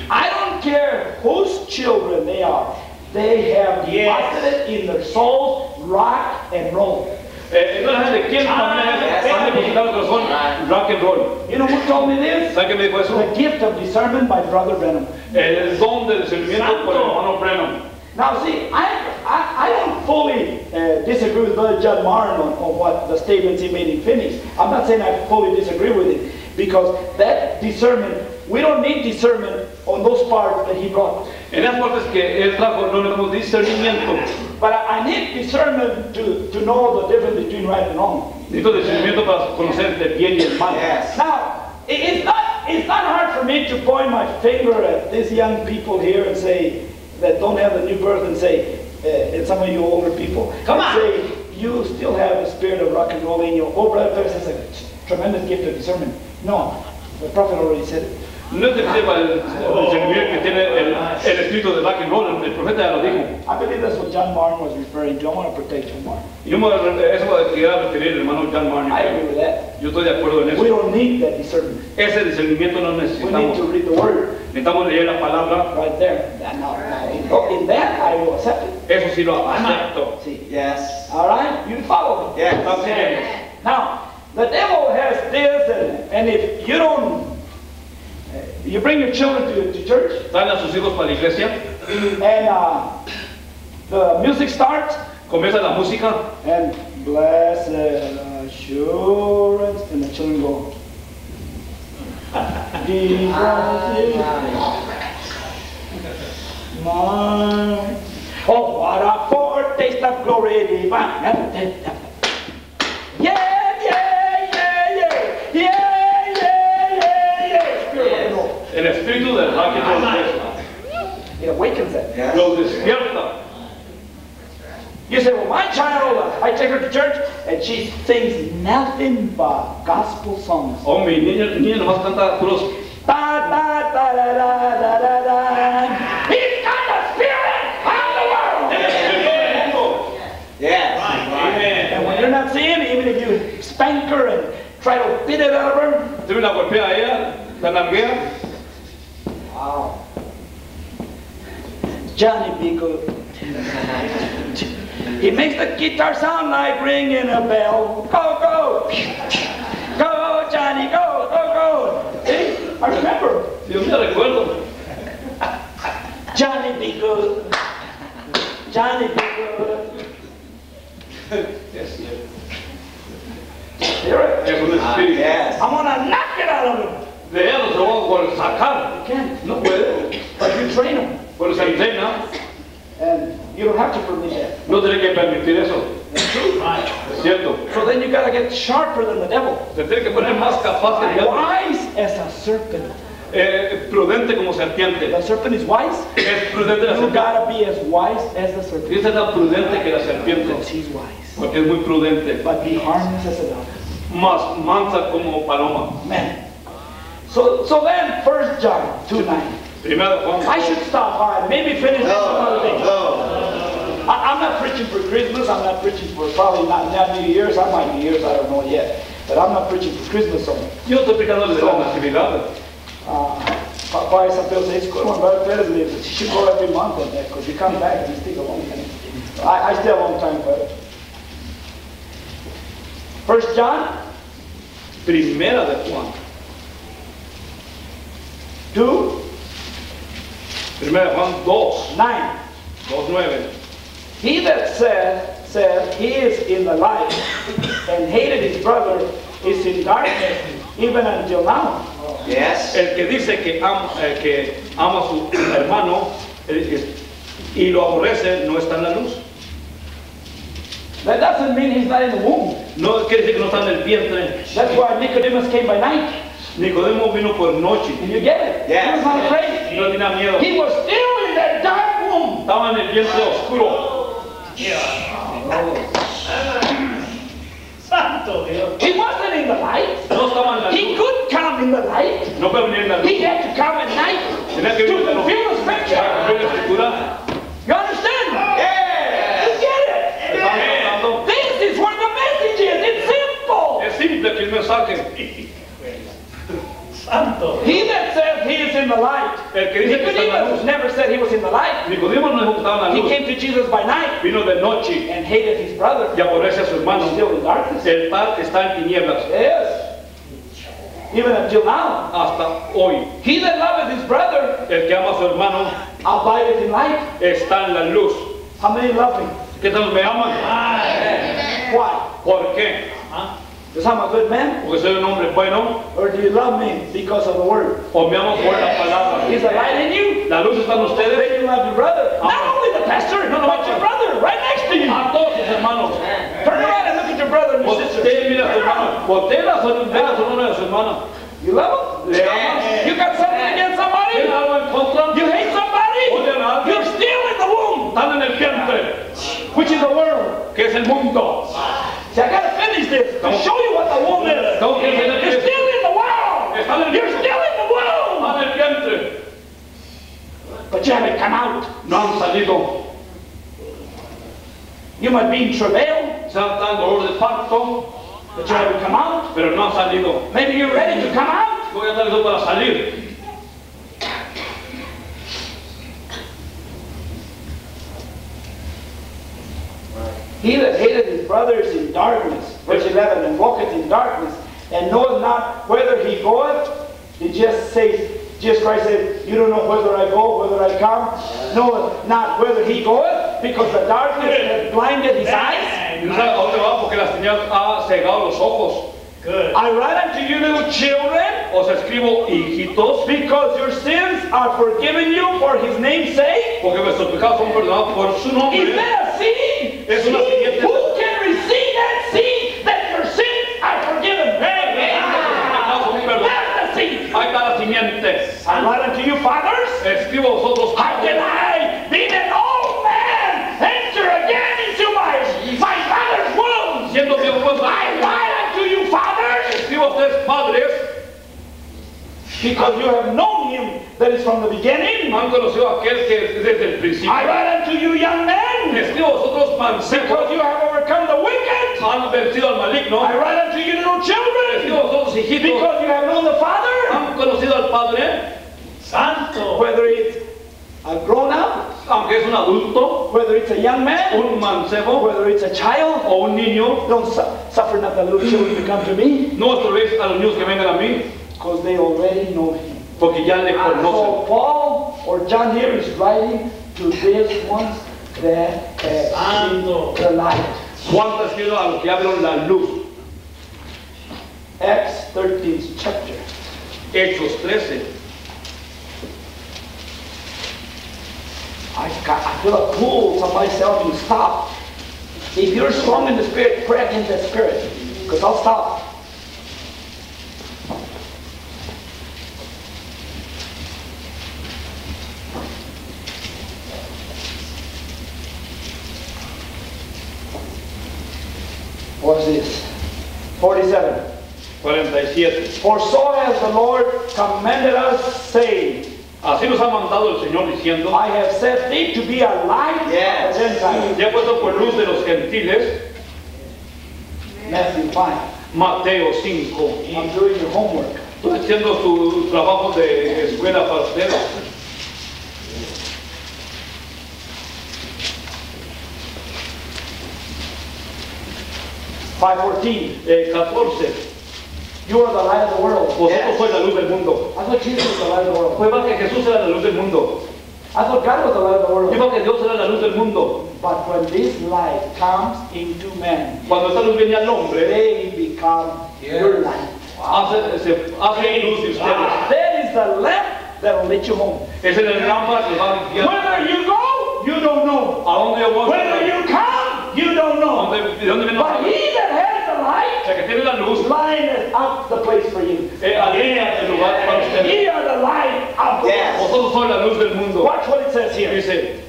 I don't care whose children they are. They have deposited in their souls rock and roll.
Eh, eh, no es de quién familia es, han depositado el corazón rock and roll.
You know who told me this?
¿Sabe qué dijo eso?
The gift of discernment by Brother Branham.
El don de discernimiento por el hermano.
Now, see, I, I, I don't fully uh, disagree with Brother Judd Martin on, on what the statements he made in Phoenix. I'm not saying I fully disagree with it because that discernment, we don't need discernment on those parts that he brought.
En las partes que él trajo no necesitamos discernimiento.
But I, need discernment to, to know the difference between right and wrong.
Necesito discernimiento para conocer el bien y el mal.
Yes.
Now, it- it's not, it's not hard for me to point my finger at these young people here and say, that don't have the new birth and say, uh, and some of you older people,
Come
and
on.
say, you still have a spirit of rock and roll in you. Oh, Brother has a tremendous gift of discernment. No, the prophet already said it.
No es de que sepa el, el discernimiento que tiene el, el espíritu de roll, el, el profeta ya lo dijo.
I believe that's what John Martin was referring to. I want to protect John Martin.
Yo me eso va a querer referir el hermano John
I agree
Martin.
with that.
Yo estoy de acuerdo en
We
eso.
don't need that discernment.
Ese discernimiento no
We need to
necesitamos.
read the word
Necesitamos leer la palabra.
right there. Now, now, oh, in that I will accept it.
Eso sí lo acepto.
See,
Yes.
all right? You follow me.
Yes.
Bien.
Now, the devil has this, and, and if you don't, you bring your children to, to church,
Traen a sus hijos para la iglesia,
and uh, the music starts,
comienza la música
and blessed assurance, and the children go. Mine. Oh, what a foretaste of glory divine. Yeah, yeah, yeah, yeah, yeah, yeah. Spirit of the Lord.
el espíritu del rock and.
It awakens it.
Yes.
Los despierta.
You say, well, my child, uh, I take her to church, and she sings nothing but gospel songs.
Oh, mi niña, niña nomás canta puros.
Da, da, da, da, da, da, da, da. He's got the spirit of the world.
Yes.
And when you're not seeing, even if you spank her and try to beat it out of her,
Tú la golpea a ella, la larguea.
Wow. Johnny B. Goode. He makes the guitar sound like ringing a bell. Go, go. Go, Johnny, go, go, go. See? I remember.
Yo me recuerdo.
Johnny B. Goode. Johnny B. Goode.
Es cierto.
Hear it?
Es un espíritu.
Yes.
I'm gonna knock it out of him.
De ella los vamos a sacar.
You can't.
No puede.
But you train him.
Pero se entrena.
And you don't have to permit that.
No tiene que permitir eso. Es cierto.
So then you gotta get sharper than the devil.
Se tiene que poner más capaz que el diablo.
Wise as a serpent.
Eh, prudente como serpiente.
The serpent is wise.
Es prudente la
You
serpiente.
gotta be as wise as the serpent.
Dice tan prudente que la serpiente.
Because he's wise.
Porque es muy prudente.
But be harmless as a dove.
Más mansa como paloma.
Man. So, so then, First John 2 9.
Primera de Juan.
I should stop by, maybe finish this another day.
No.
I, I'm not preaching for Christmas. I'm not preaching for probably not, not New Year's. I might New Year's. I don't know yet. But I'm not preaching for Christmas song.
Yo estoy explicando de la natividad.
Uh, Papa San Pedro says, it's good when Brother Perez lives. He should go every month on that because you come back and you stays a long time. I, I stay a long time, but First John
Primera de Juan.
2
Primera de Juan 2,
9.
2, 9.
He that said, said he is in the light and hated his brother is in darkness even until now.
Yes.
El que dice que ama, eh, que ama a su hermano eh, y lo aborrece no está en la luz.
That doesn't mean he's not in the womb.
No quiere decir que no está en el vientre.
That's why Nicodemus came by night.
Nicodemo vino por noche.
Did you get it?
Yes.
He was not afraid.
Y no tenía miedo.
He was still in that dark womb.
Estaba en el vientre oscuro.
He wasn't in the light.
No estaba en la
He
luz.
could come in the light.
No puede venir en la luz.
He had to come at night
Tenía que
to
venir en la
fulfill the
luz.
scripture.
Para cumplir la escritura.
You understand?
Yes.
You get it?
Hablando.
This is where the message is. It's simple.
Es simple que el mensaje.
He that says he is in the light.
El que dice que está en la
Nicodemus
luz.
never said he was in the light.
Nicodemo no estaba en la
He came to Jesus by night
Vino de noche
and hated his brother.
y aborrece a su hermano.
Still in darkness.
El tal está en tinieblas
Yes. Even until now.
hasta hoy.
He that loveth his brother
El que ama a su hermano
abideth in light.
está en la luz.
How many love me?
¿Qué tal me aman?
Why?
¿Por qué? Uh-huh.
Because I'm a good man?
Porque soy un hombre bueno
Or do you love me because of the word?
o me aman por la palabra.
Is the light in you?
La luz está en ustedes.
Then you love your brother. Ah. Not only the pastor, no, no, but your brother right next to you.
A todos sus hermanos.
Turn around and look at your brother and your sister.
Usted mira a su hermano. Voltea a su, ve a su hermano y a su hermana.
You love him?
¿Le amas?
You got something against somebody?
¿Tiene algo en contra?
You hate somebody?
Odian a alguien.
You're still in the womb,
Están en el vientre,
which is the world.
que es el mundo.
See, I gotta finish this to show you what the womb is.
Enseñar
You're still in the world. You're still in the world.
Están en el vientre.
But you haven't come out.
No han salido.
You might be in travail,
en dolor de parto,
but you haven't come out.
pero no han salido.
Maybe you're ready to come out.
Voy a estar listo para salir.
He that hated his brother is in darkness. Verse 11, and walketh in darkness, and knoweth not whither he goeth. It just says, Jesus Christ said, You don't know whether I go, whether I come. Knoweth not whither he goeth, because the darkness has blinded his eyes. I write unto you, little children,
Os escribo, hijitos,
because your sins are forgiven you for his name's sake.
porque vuestros pecados son perdonados por su
Is
nombre.
that a seed?
Es una siguiente-
Who can receive that seed that your sins are forgiven?
Pecados son perdonados.
That's the seed.
Ahí está la simiente.
I write unto you, fathers,
Escribo vosotros,
how can I, being an old man, enter again into my, my father's womb?
siendo viejo
I write fathers,
escribo a padres,
because you have known him that is from the beginning.
han conocido a aquel que desde el principio.
I write unto you, young men,
Escribo vosotros
because you have overcome the wicked.
han vencido al maligno.
I write unto you, little children,
vosotros hijitos,
because you have known the Father.
han conocido al Padre,
Whether it's a grown up,
aunque es un adulto,
whether it's a young man,
un mancebo
whether it's a child,
o un niño.
don't su- suffer not the little children to come to me,
No estorbéis a los niños que vengan a mí,
because they already know him.
porque ya le conocen.
so Paul or John here is writing to these ones that have seen the light.
Juan está escribiendo a los que ya vieron la luz.
Acts 13th chapter.
Hechos 13.
I, got, I feel a pull to myself to stop. If you're strong in the spirit, pray against the spirit, because I'll stop. What's this? 47.
47.
For so has the Lord commanded us, saying,
Así nos ha mandado el Señor diciendo,
I have set thee to be a light
Yes.
of the Gentiles.
ya he puesto por luz de los gentiles,
Matthew 5.
Mateo 5.
I'm doing your homework.
Estoy haciendo su trabajo de escuela para ustedes.
Five fourteen.
Eh, 14.
You are the light of the world.
Vosotros sois la luz del mundo.
I thought Jesus was the light of the world.
Fue más que Jesús era la luz del mundo.
I thought God was the light of the world.
Dijo que Dios era la luz del mundo.
But when this light comes into man,
Cuando esta luz viene al hombre,
they become your light.
hace, se hace luz de ustedes.
That is the lamp that will let you home.
Es en el lámpara que va a guiar.
Whether you go, you don't know.
¿A dónde yo voy?
Whether you come, you don't
¿A
know.
dónde- ¿De dónde viene la
But he that has the
O
light,
sea, que tiene la luz,
lineth up the place for you.
eh, alinea el lugar para ustedes.
Ye are the light of the
Yes.
world.
Vosotros sois la luz del mundo.
Watch what it says here.
Dice,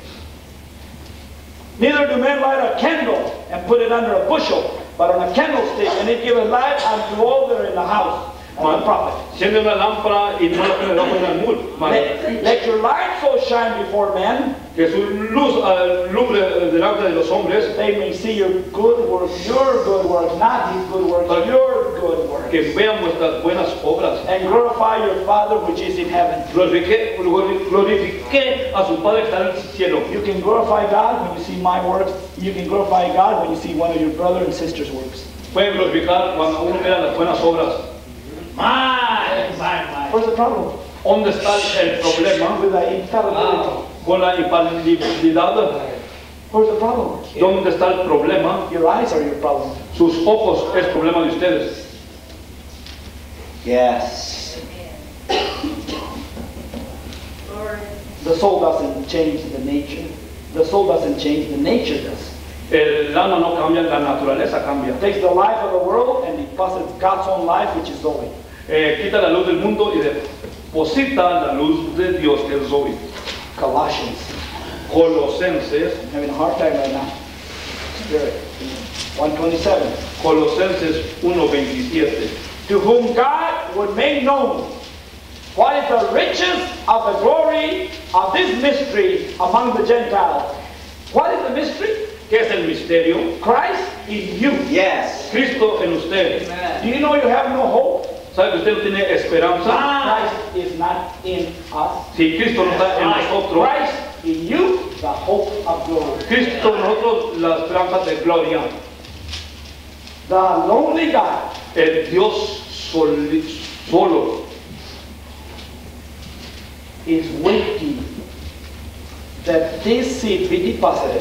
Neither do men light a candle and put it under a bushel, but on a candlestick, and it giveth light unto all that are in the house. Uh, and the prophet.
Siendo una lámpara y no la pone debajo de un almud,
Let, let your light so shine before men,
que su luz uh, alumbre uh, delante de los hombres,
they may see your good works, your good works, not his good works, but your good works,
que vean vuestras buenas obras.
and glorify your Father which is in heaven.
Glorifique, glorifique a su Padre que está en el cielo.
You can glorify God when you see my works. You can glorify God when you see one of your brother and sister's works.
Pueden glorificar cuando uno mira las buenas obras.
Where's the problem?
¿Dónde está el problema
With the infallibility.
con la infalibilidad?
Where's the problem?
¿Dónde está el problema?
Your eyes are your problem.
Sus ojos es problema de ustedes.
Yes.
The soul doesn't change the nature. The soul doesn't change, the nature does.
El alma no cambia, la naturaleza cambia.
Takes the life of the world and deposits God's own life, which is Zoe.
Eh, quita la luz del mundo y deposita la luz de Dios que es Zoe.
Colossians.
Colosenses,
I'm having a hard time right now. Spirit. 127.
Colosenses 1.27.
To whom God would make known what is the riches of the glory of this mystery among the Gentiles. What is the mystery?
¿Qué es el misterio?
Christ in you.
Yes.
Cristo en usted.
Do you know you have no hope?
¿Sabe que usted no tiene esperanza? Ah.
Christ is not in us.
Si Cristo no está en nosotros,
Christ in you, the hope of glory.
Cristo en nosotros la esperanza de gloria.
The lonely God
El Dios soli- solo.
Is waiting that this seed be deposited.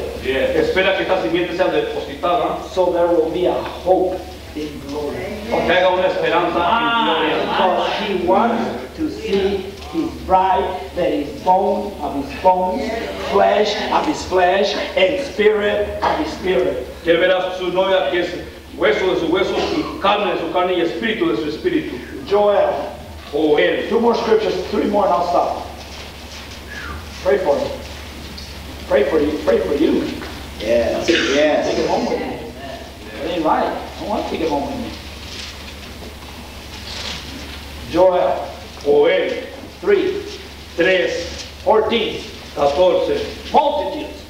Espera que esta simiente sea depositada.
So there will be a hope in glory.
para que haga una esperanza en gloria.
Because he wants to see his bride that is bone of his bones, flesh of his flesh, and spirit of his spirit.
Quiere ver a su novia que es hueso de su hueso y carne de su carne y espíritu de su espíritu.
Joel.
O él.
Two more scriptures, three more, and I'll stop. Pray for me. Pray for you. Pray for you.
Yes.
Take it
Yes.
home with me. It ain't right. I want to take it home with me. Joel
O él.
3,
3,
14.
14.
Multitudes.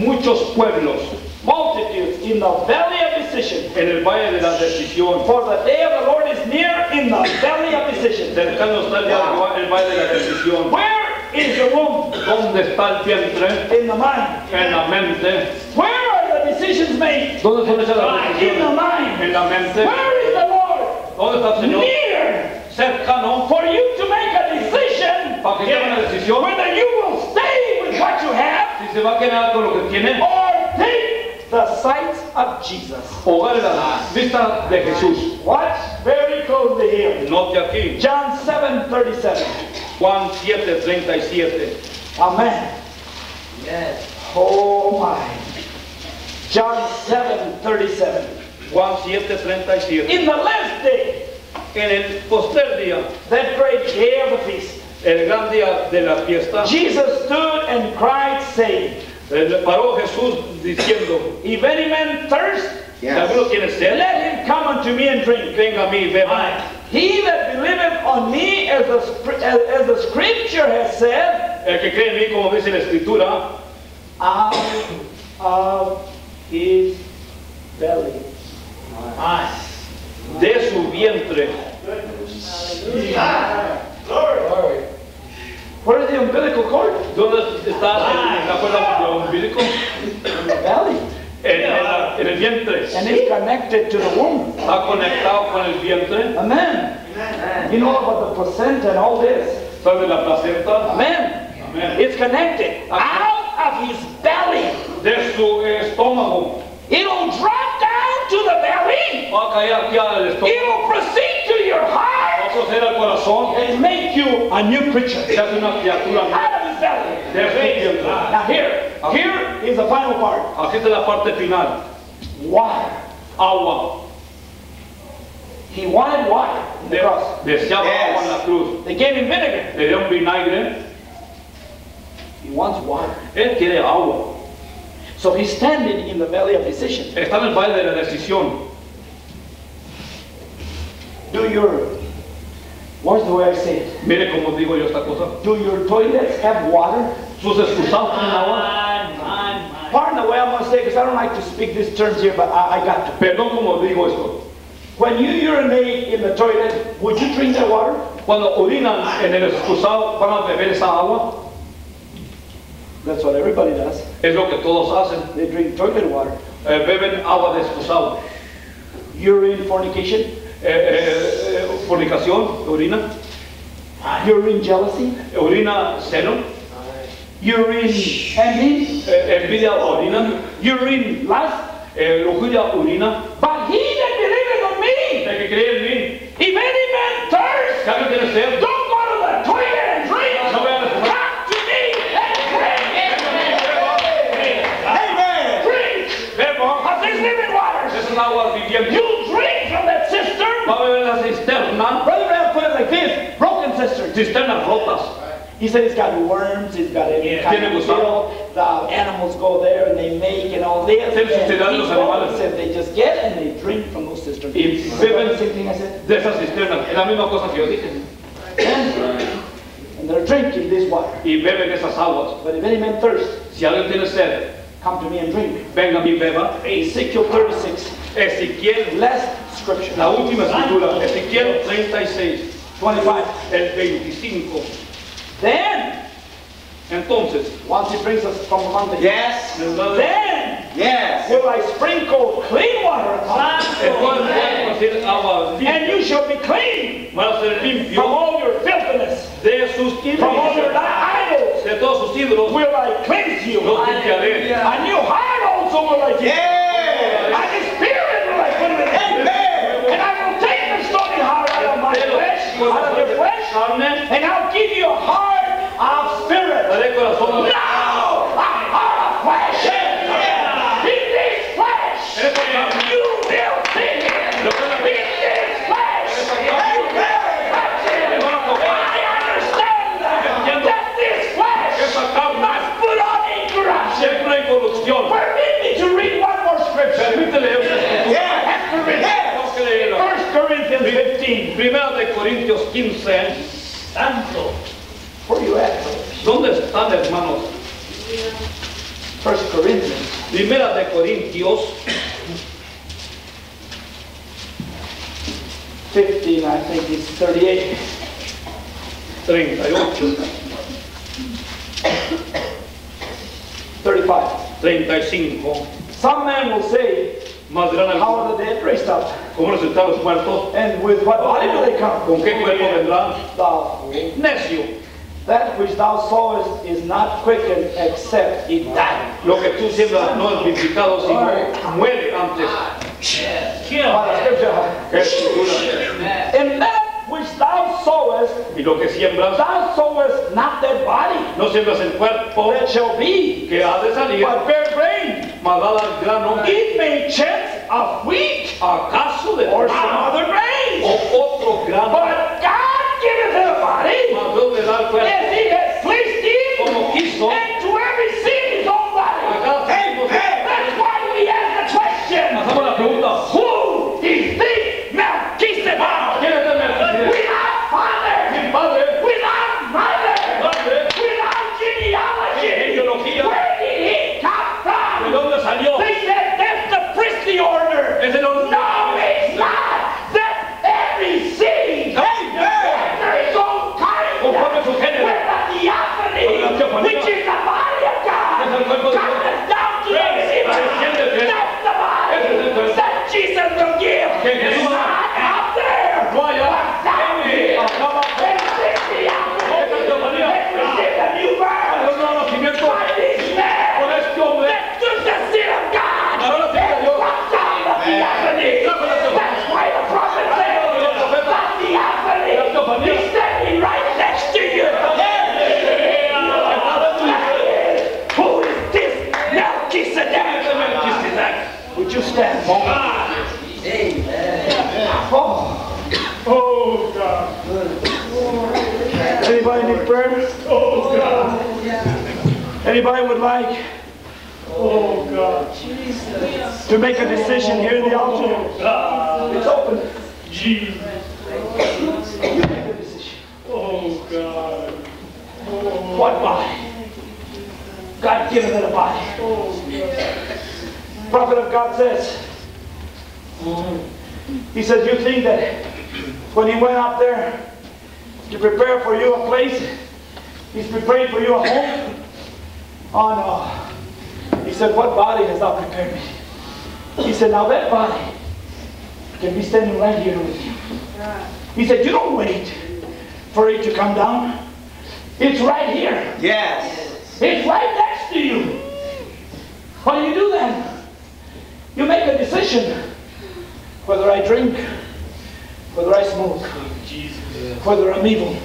Muchos pueblos
Multitudes in the valley of decision.
en el valle de la decisión.
For the day of the Lord is near in the valley of decision.
Cercano está el valle de la decisión.
Where is the womb?
¿Dónde está el vientre?
In the mind.
En la mente.
Where are the decisions made?
¿Dónde son hechas las
In the
decisiones?
mind.
En la mente.
Where is the Lord?
¿Dónde está el Señor?
Near.
Cercano.
For you to make a decision
Para que haga una decisión.
whether you will stay with what you have
Si se va a quedar con lo que tiene.
or take the sight of Jesus.
O darle la vista de Jesús.
Watch very closely here.
Note aquí.
John 7 37.
Juan 7, 37.
Amen. Yes. Oh my. John 7 37.
Juan 7, 37.
In the last day,
En el poster día,
that great day of the feast,
el gran día de la fiesta,
Jesus stood and cried, saying,
paró Jesús diciendo,
If any man thirst,
Yes.
alguno tiene sed,
let him come unto me and drink.
venga a mí, beba.
He that believeth on me, as the, spr- as, as the scripture has said,
El que cree en mí, como dice la escritura,
out of his belly.
de su vientre.
Where is the umbilical cord?
¿Dónde está el- la cuerda del umbilico?
In the belly.
En, en la- en el vientre.
And it's connected to the womb.
Está conectado con el vientre.
Amen. You know about the placenta and all this.
¿Sabe la placenta?
Amen.
Amén.
It's connected out of his belly.
De su estómago.
It'll drop down to the belly.
Va a caer aquí al estómago.
It'll proceed to your
Va
heart
a proceder al corazón.
And make you a new creature.
Se hace una criatura
Out of his belly.
de su vientre.
Now here, here is the final part.
Aquí está la parte final.
Water.
Agua.
He wanted water in the cross.
deseaba
Yes.
agua en la cruz.
They gave him vinegar.
Le dio un vinagre.
He wants water.
Él quiere agua.
So he's standing in the valley of decision.
Está en el valle de la decisión.
Do your, what's the way I say it?
Mire cómo digo yo esta cosa.
Do your toilets have water?
Sus excusados tienen agua.
Pardon the way I'm going to say because I don't like to speak these terms here, but I, I got to.
Perdón como digo esto.
When you urinate in the toilet, would you drink that water?
Cuando orinan en el excusado, ¿van a beber esa agua?
That's what everybody does.
Es lo que todos hacen.
They drink toilet water.
Eh, beben agua de excusado.
Urine fornication,
Eh, eh, eh, fornicación, orina.
urine jealousy,
Orina celo.
urine envy,
Eh, envidia orina.
urine lust.
Eh, lujuria orina.
But he that believeth on me,
El que cree en mí.
if any man thirst,
Si alguien tiene sed,
don't go to the toilet and drink.
No vayan a tomar.
Come to me and drink. Amen. Drink
beba.
of these living waters.
Esa es agua viviente.
You drink from that cistern.
Va a beber la cisterna.
Brother Branham put it like this:
Cisternas rotas.
He said it's got worms, it's got every kind of kill. The animals go there and they make and all this. And
suciedad los animales.
said they just get and they drink from those cisterns.
Y beben-
the same thing I said?
De esas cisternas. Es la misma cosa que yo dije.
And they're drinking this water.
Y beben esas aguas.
But if any man thirst,
Si alguien tiene sed,
come to me and drink.
venga mi beba.
Ezekiel 36,
Ezequiel,
last scripture.
la última escritura. Ezequiel 36,
25.
el 25.
Then,
Entonces,
once he brings us from the
Yes.
then
Yes.
will I sprinkle clean water upon
agua
and you shall be clean from all your filthiness, from all your idols. Will I cleanse you?
Los limpiaré.
A new heart also will I give. you.
Yes.
Out of your flesh, and I'll give you a heart of spirit.
daré corazón de
No! A heart of flesh. In this flesh, you will see him. In this flesh, you will touch him. I understand that, that this flesh must put on incorruption.
siempre en corrupción.
Permit me to read one more scripture.
Permite leer esta escritura.
I have to read it.
Tengo que leerla.
First Corinthians 15.
Primera de Corintios 15.
Santo. Where you at?
¿Dónde están, hermanos?
First Corinthians.
Primera de Corintios
15, I think it's 38.
38,
35.
35.
Some man will say,
dirán
How are the dead raised up?
¿Cómo resultan los muertos?
And with what body do they come?
¿Con qué cuerpo vendrán?
Thou.
Necio.
That which thou sawest is not quickened except it die.
Lo que tú siembras no es vivificado, sino muere antes.
And that which thou sowest,
Y lo que siembras,
thou sowest not that body
no siembras el cuerpo
that shall be,
que ha de salir,
but It may chance of wheat
acaso de
or some
trigo,
other
o
grain. But God giveth it a body to make a decision here in the altar? It's open. Jesus. You make a decision. Oh, God. What body? God given it a body. Prophet of God says, he says, you think that when he went out there to prepare for you a place, he's preparing for you a home? Oh no. He said, what body has thou prepared me? He said, now that body can be standing right here with you. He said, you don't wait for it to come down. It's right here.
Yes.
It's right next to you. What do you do then? You make a decision whether I drink, whether I smoke, whether I'm evil.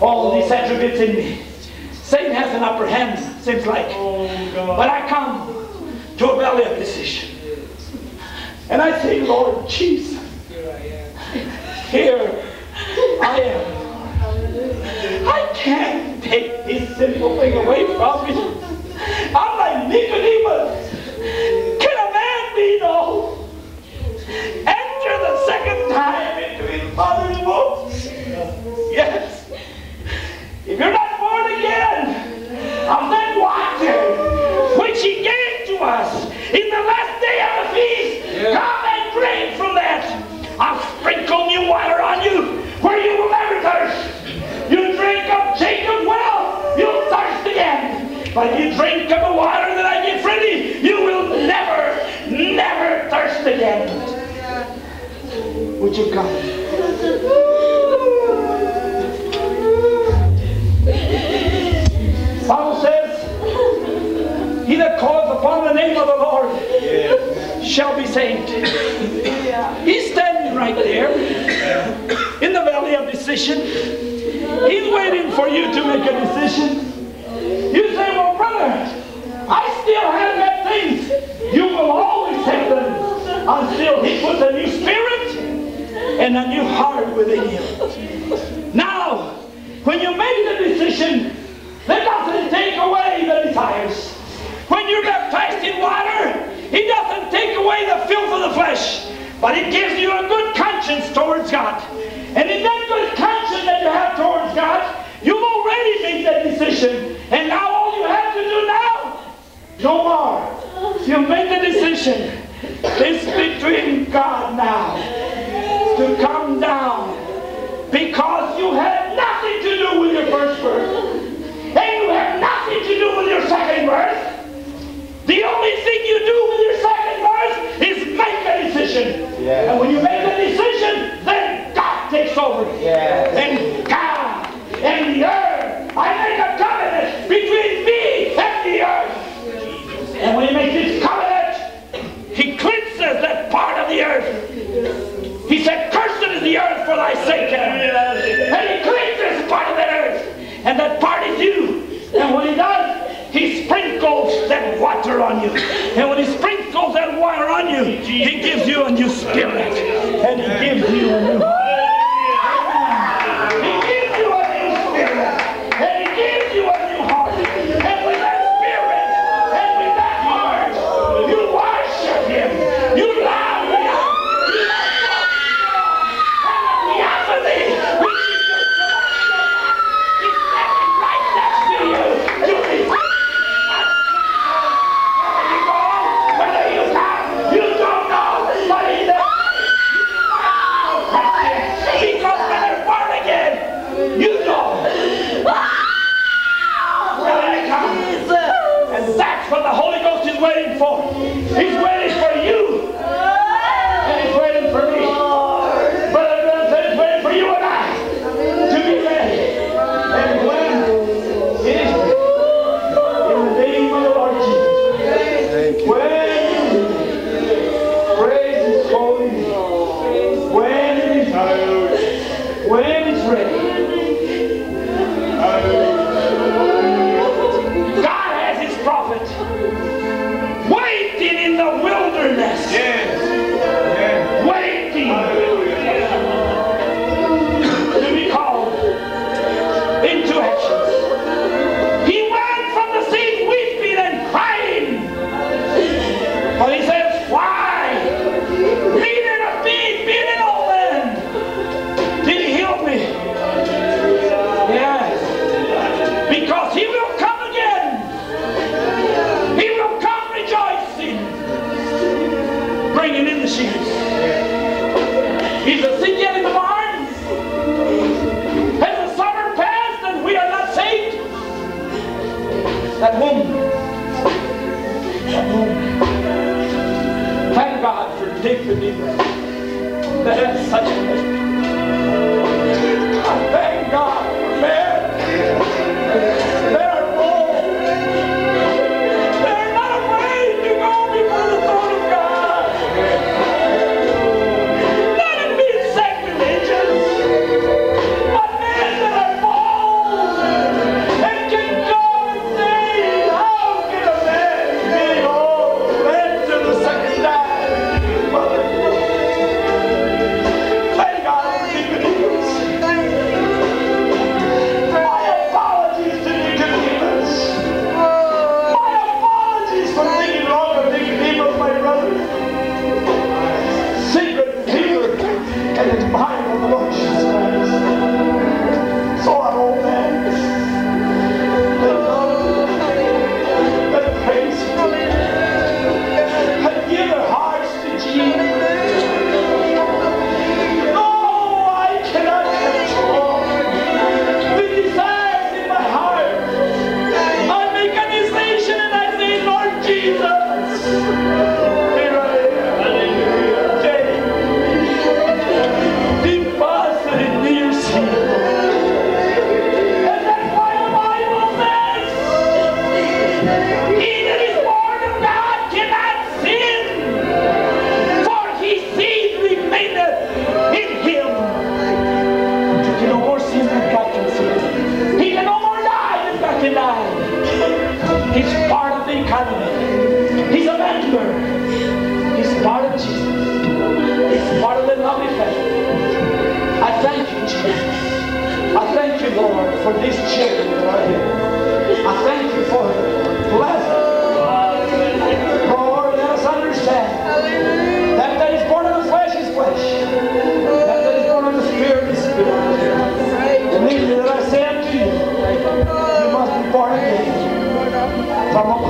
All of these attributes in me. Satan has an upper hand, seems like. Oh, but I come to a valley of decision. And I say, Lord Jesus, here I am. Here I am. I can't take this simple thing away from me. I'm like Nicodemus. Can a man be no? Enter the second time into his mother's womb. Yes. If you're not born again of that water which he gave to us in the last the come and drink from that. I'll sprinkle new water on you where you will never thirst. You drink of Jacob's well, you'll thirst again. But you drink of the water that I give freely, you will never, never thirst again. Would you come? Shall be saved. He's standing right there in the valley of decision. He's waiting for you to make a decision. You say, Well, brother, I still have that things. You will always have them until He puts a new spirit and a new heart within you. Now, when you make the decision, that doesn't take away the desires. When you're baptized in water, it doesn't take away the filth of the flesh, but it gives you a good conscience towards God. And in that good conscience that you have towards God, you've already made that decision. And now all you have to do now, no more. You've made the decision. It's between God now to come down because you had nothing to do with your first birth. And you have nothing to do with your second birth. The only thing you do with your second birth is make a decision. And when you make a decision, then God takes over. And God and the earth. I make a covenant between me and the earth. And when he makes this covenant, he cleanses that part of the earth. He said, Cursed is the earth for thy sake. And he cleanses part of that earth. And that part is you. And when he does, sprinkles that water on you. And when he sprinkles that water on you, he gives you a new spirit. And he gives you a new somos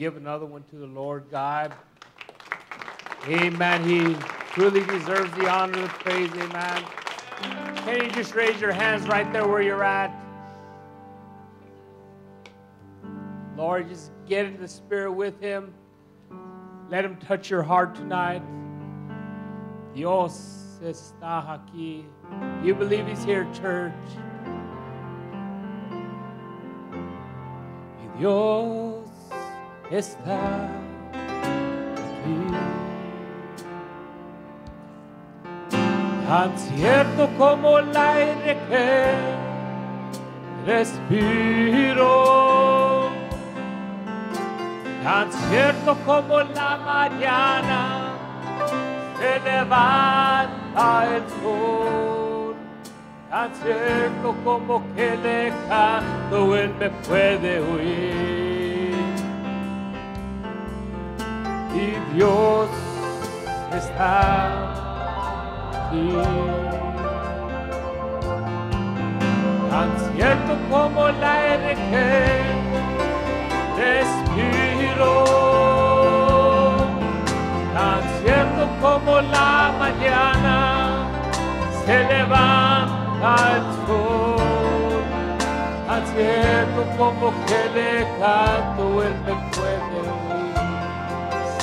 Give
another one to the Lord God. Amen. He truly deserves the honor, the praise. Amen. Can you just raise your hands right there where you're at? Lord, just get in the spirit with him. Let him touch your heart tonight. Dios está aquí. You believe he's here, church. Dios está aquí. Tan cierto como el aire que respiro, tan cierto como la mañana se levanta el sol, tan cierto como que le canto él me puede oír. y Dios está aquí. Tan cierto como la RG, respiro, tan cierto como la mañana se levanta el sol, tan cierto como que le canto, él me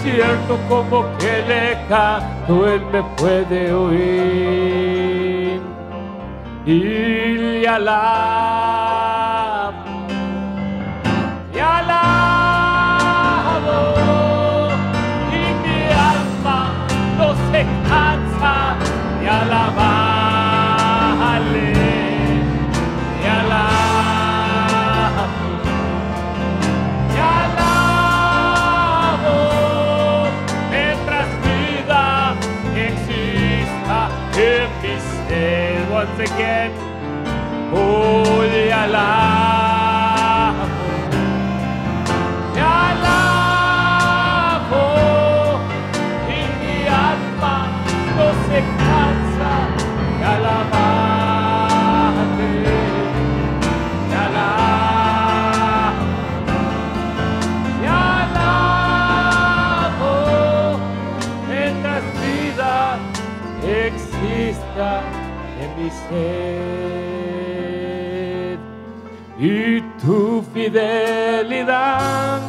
Tan cierto como que le canto él me puede oír. Y le alabo, le y mi alma no se cansa de alabarle, exista en mi ser fidelidad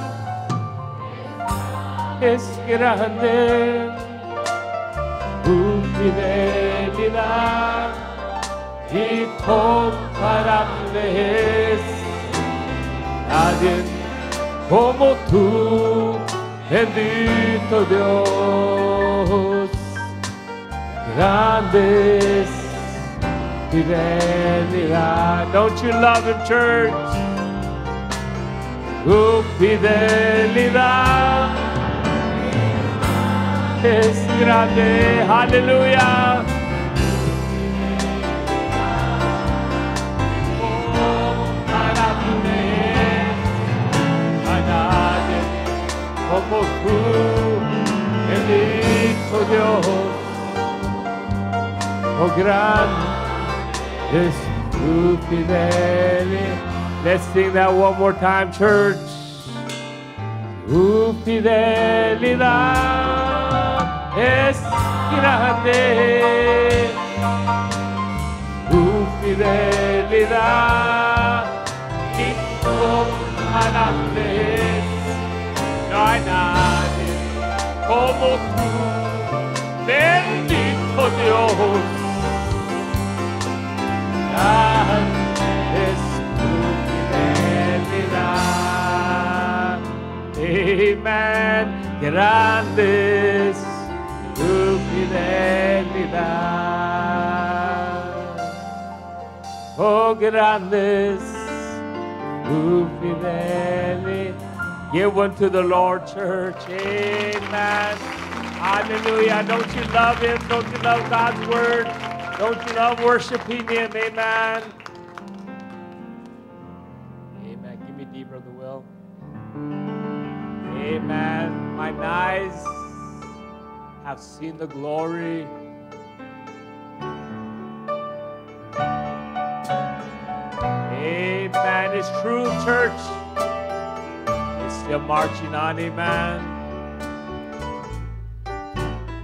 es grande, tu fidelidad incomparable es. Nadie como tú, bendito Dios, grandes fidelidad. Don't you love him, church? Tu fidelidad es grande. Aleluya. Comparable a nadie como tú, bendito Dios. Oh, grande es tu fidelidad. Let's sing that one more time, church. Tu fidelidad es grande. Tu fidelidad incomparable es. No hay nadie como tú, bendito Dios. Grande fidelidad. Amen. Grande es tu fidelidad. Oh, grande es tu fidelidad. Give one to the Lord, church. Amen. Hallelujah. Don't you love Him? Don't you love God's Word? Don't you love worshiping Him? Amen. Amen. My eyes have seen the glory. Amen. It's true, church. It's still marching on, amen.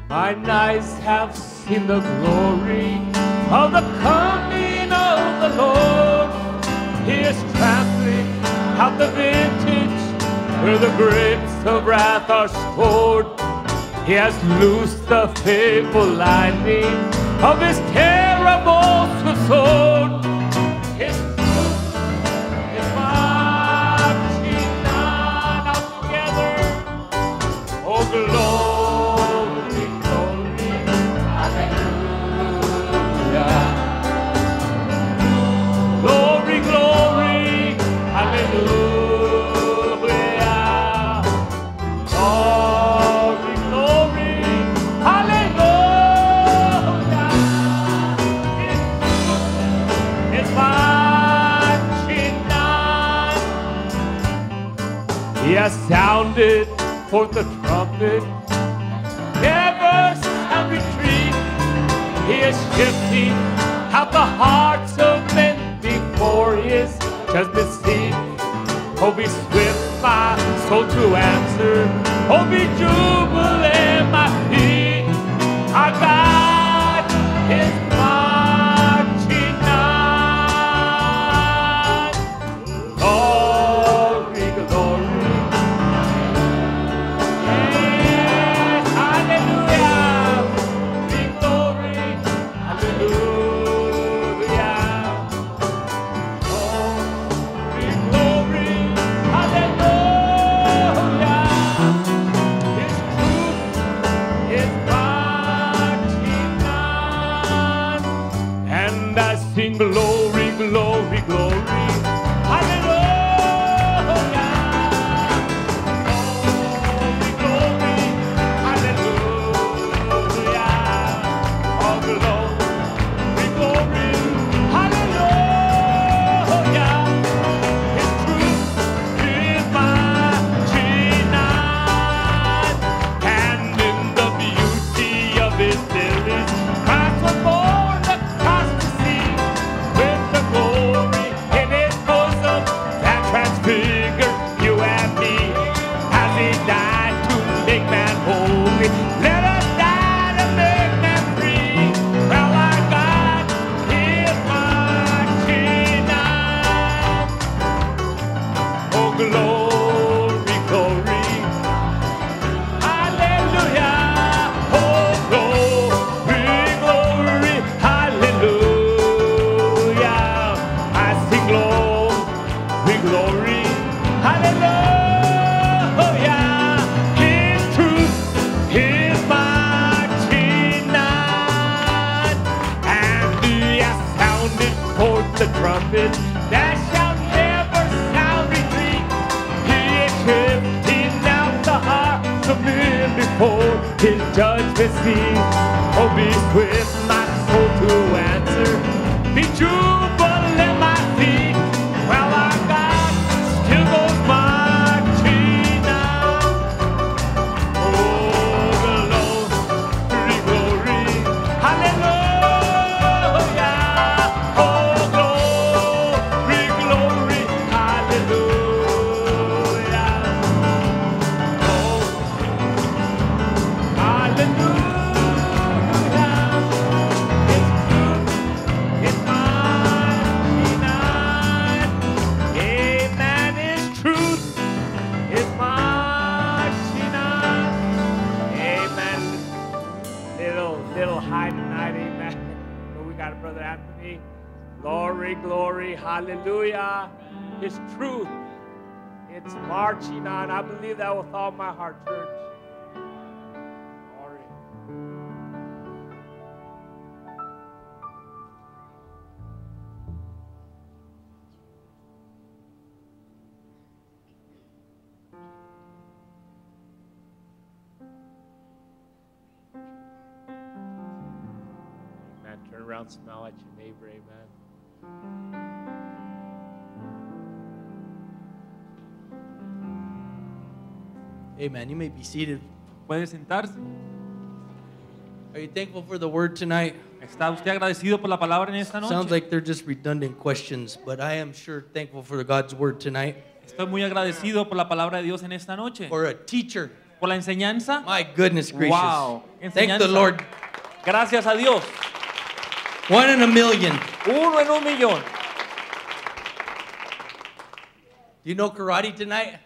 Mine eyes have seen the glory of the coming of the Lord. He is trampling out the vintage where the grapes of wrath are stored. He has loosed the fateful lightning of his terrible sword. Sounded forth the trumpet, never shall retreat. He is shifting out the hearts of men before his judgment seat. Oh, be swift my soul to answer. Oh, be jubilant, my feet. Our God Amen.
You may be seated.
Puede sentarse.
Are you thankful for the word tonight?
¿Está usted agradecido por la palabra en esta noche?
Sounds like they're just redundant questions, but I am sure thankful for God's word tonight.
Estoy muy agradecido por la palabra de Dios en esta noche.
For a teacher.
Por la enseñanza.
My goodness gracious.
Wow.
Thank the Lord.
Gracias a Dios.
One in a million.
Uno en un millón.
Do you know karate tonight?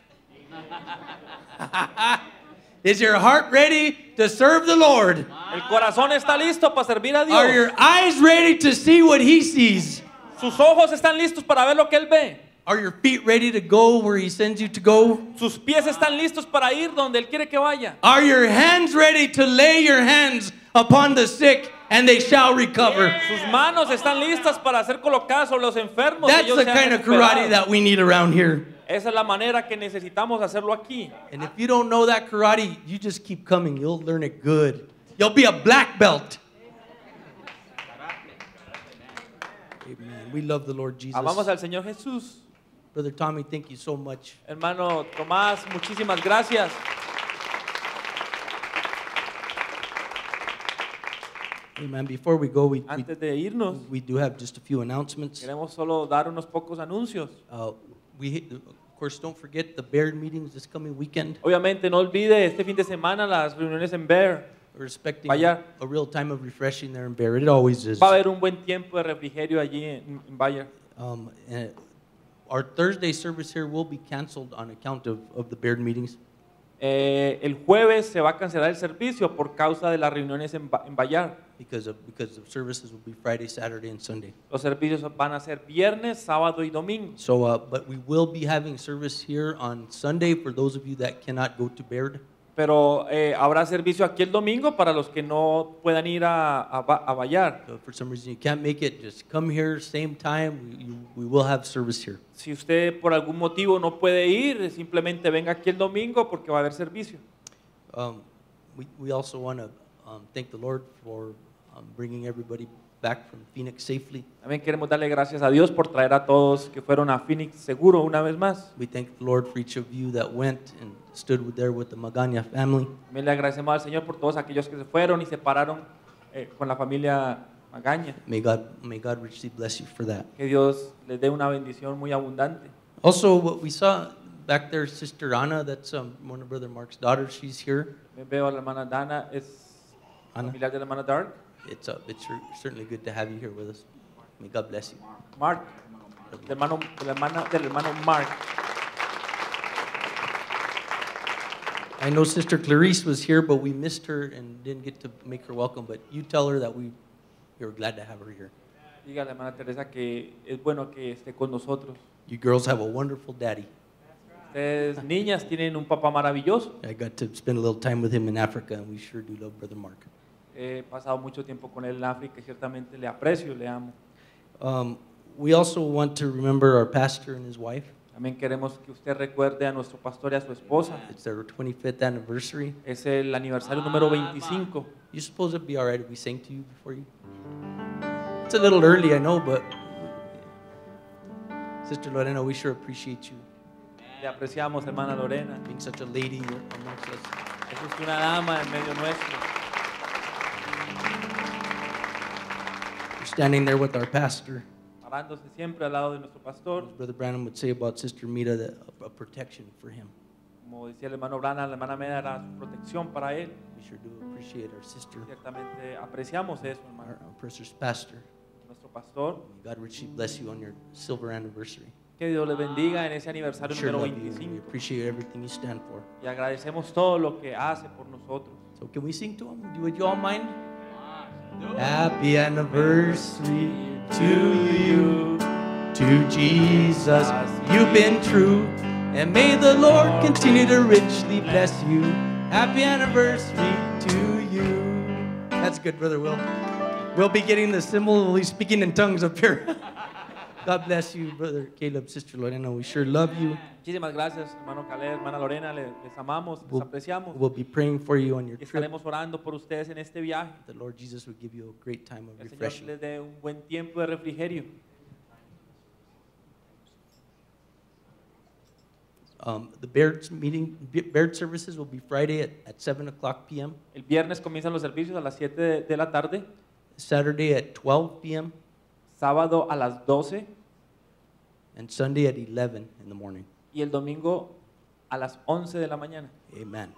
Is your heart ready to serve the Lord?
El corazón está listo para servir a Dios.
Are your eyes ready to see what He sees?
Sus ojos están listos para ver lo que Él ve.
Are your feet ready to go where He sends you to go?
Sus pies están listos para ir donde Él quiere que vaya.
Are your hands ready to lay your hands upon the sick and they shall recover?
Sus manos están listas para ser colocadas sobre los enfermos.
That's the kind of karate that we need around here.
Esa es la manera que necesitamos hacerlo aquí.
And if you don't know that karate, you just keep coming. You'll learn it good. You'll be a black belt. Amen. We love the Lord Jesus.
Amamos al Señor Jesús.
Brother Tommy, thank you so much.
Hermano Tomás, muchísimas gracias.
Amen. Before we go, we, we,
Antes de irnos,
we do have just a few announcements.
queremos solo dar unos pocos anuncios.
Uh, we, course, don't forget the Baird meetings this coming weekend.
Obviamente, no olvide este fin de semana las reuniones en Bear.
We're expecting
Vaya.
a real time of refreshing there in Baird. It always is.
Va a haber un buen tiempo de refrigerio allí en, en Bayer.
Um, and our Thursday service here will be canceled on account of, of the Baird meetings.
Eh, el jueves se va a cancelar el servicio por causa de las reuniones en, Ba- en Bayar.
Because of because the services will be Friday, Saturday, and Sunday.
Los servicios van a ser viernes, sábado y domingo.
So, uh, but we will be having service here on Sunday for those of you that cannot go to Baird.
Pero eh, habrá servicio aquí el domingo para los que no puedan ir a, a, Ba- a Bayar.
So if for some reason you can't make it, just come here, same time. We, you, we will have service here.
Si usted por algún motivo no puede ir, simplemente venga aquí el domingo porque va a haber servicio.
Um, we, we also want to um, thank the Lord for bringing everybody back from Phoenix safely.
También queremos darle gracias a Dios por traer a todos que fueron a Phoenix seguro una vez más.
We thank the Lord for each of you that went and stood there with the Magana family.
También le agradecemos al Señor por todos aquellos que se fueron y se pararon eh, con la familia Magaña.
May God, may God richly bless you for that.
Que Dios les dé una bendición muy abundante.
Also, what we saw back there, Sister Anna, that's um, one of Brother Mark's daughters. She's here.
Me veo a la hermana Dana, es
Ana.
familiar de la hermana Dark.
It's, uh, it's cer- certainly good to have you here with us. May God bless you.
Mark, del hermano, la hermana, del hermano Mark.
I know Sister Clarice was here, but we missed her and didn't get to make her welcome. But you tell her that we, we were glad to have her here.
Diga a la hermana Teresa que es bueno que esté con nosotros.
You girls have a wonderful daddy.
Ustedes niñas tienen un papá maravilloso.
I got to spend a little time with him in Africa, and we sure do love Brother Mark.
He pasado mucho tiempo con él en África y ciertamente le aprecio, le amo.
Um, we also want to remember our pastor and his wife.
También queremos que usted recuerde a nuestro pastor y a su esposa.
It's their 25th anniversary.
Es el aniversario número 25.
You suppose it'd be all right if we sang to you before you? It's a little early, I know, but Sister Lorena, we sure appreciate you
Le apreciamos, hermana Lorena.
being such a lady amongst us.
Es una dama en medio nuestro.
Standing there with our pastor.
Parándose siempre al lado de nuestro pastor.
As Brother Branham would say about Sister Meda, that a, a protection for him.
Como decía el hermano Brana, la hermana Meda era su protección para él.
We sure do appreciate our sister,
Ciertamente apreciamos eso,
our,
hermano.
our precious pastor.
Nuestro pastor.
May God richly bless you on your silver anniversry.
Que Dios le bendiga en ese aniversario
sure
número
love you, and we
25.
appreciate everything you stand for.
Y agradecemos todo lo que hace por nosotros.
So can we sing to him? Do would you all mind? Happy anniversary to you, to Jesus. You've been true, and may the Lord continue to richly bless you. Happy anniversary to you. That's good, brother Will. We'll be getting the cymbal. Be speaking in tongues up here. God bless you, brother Caleb, sister Lorena. We sure love you.
Muchísimas gracias, hermano Caleb, hermana Lorena. le- Les amamos, les apreciamos.
we'll be praying for you on your trip.
estaremos orando por ustedes en este viaje.
The Lord Jesus will give you a great time of
Que el Señor les dé un buen tiempo de refrigerio.
Um, the Baird meeting, Baird services will be Friday at, at 7 o'clock p.m.,
El viernes comienzan los servicios a las 7 de, de la tarde,
Saturday at 12 p.m.,
sábado a las 12
and Sunday at 11 in the morning.
y el domingo a las 11 de la mañana.
Amen.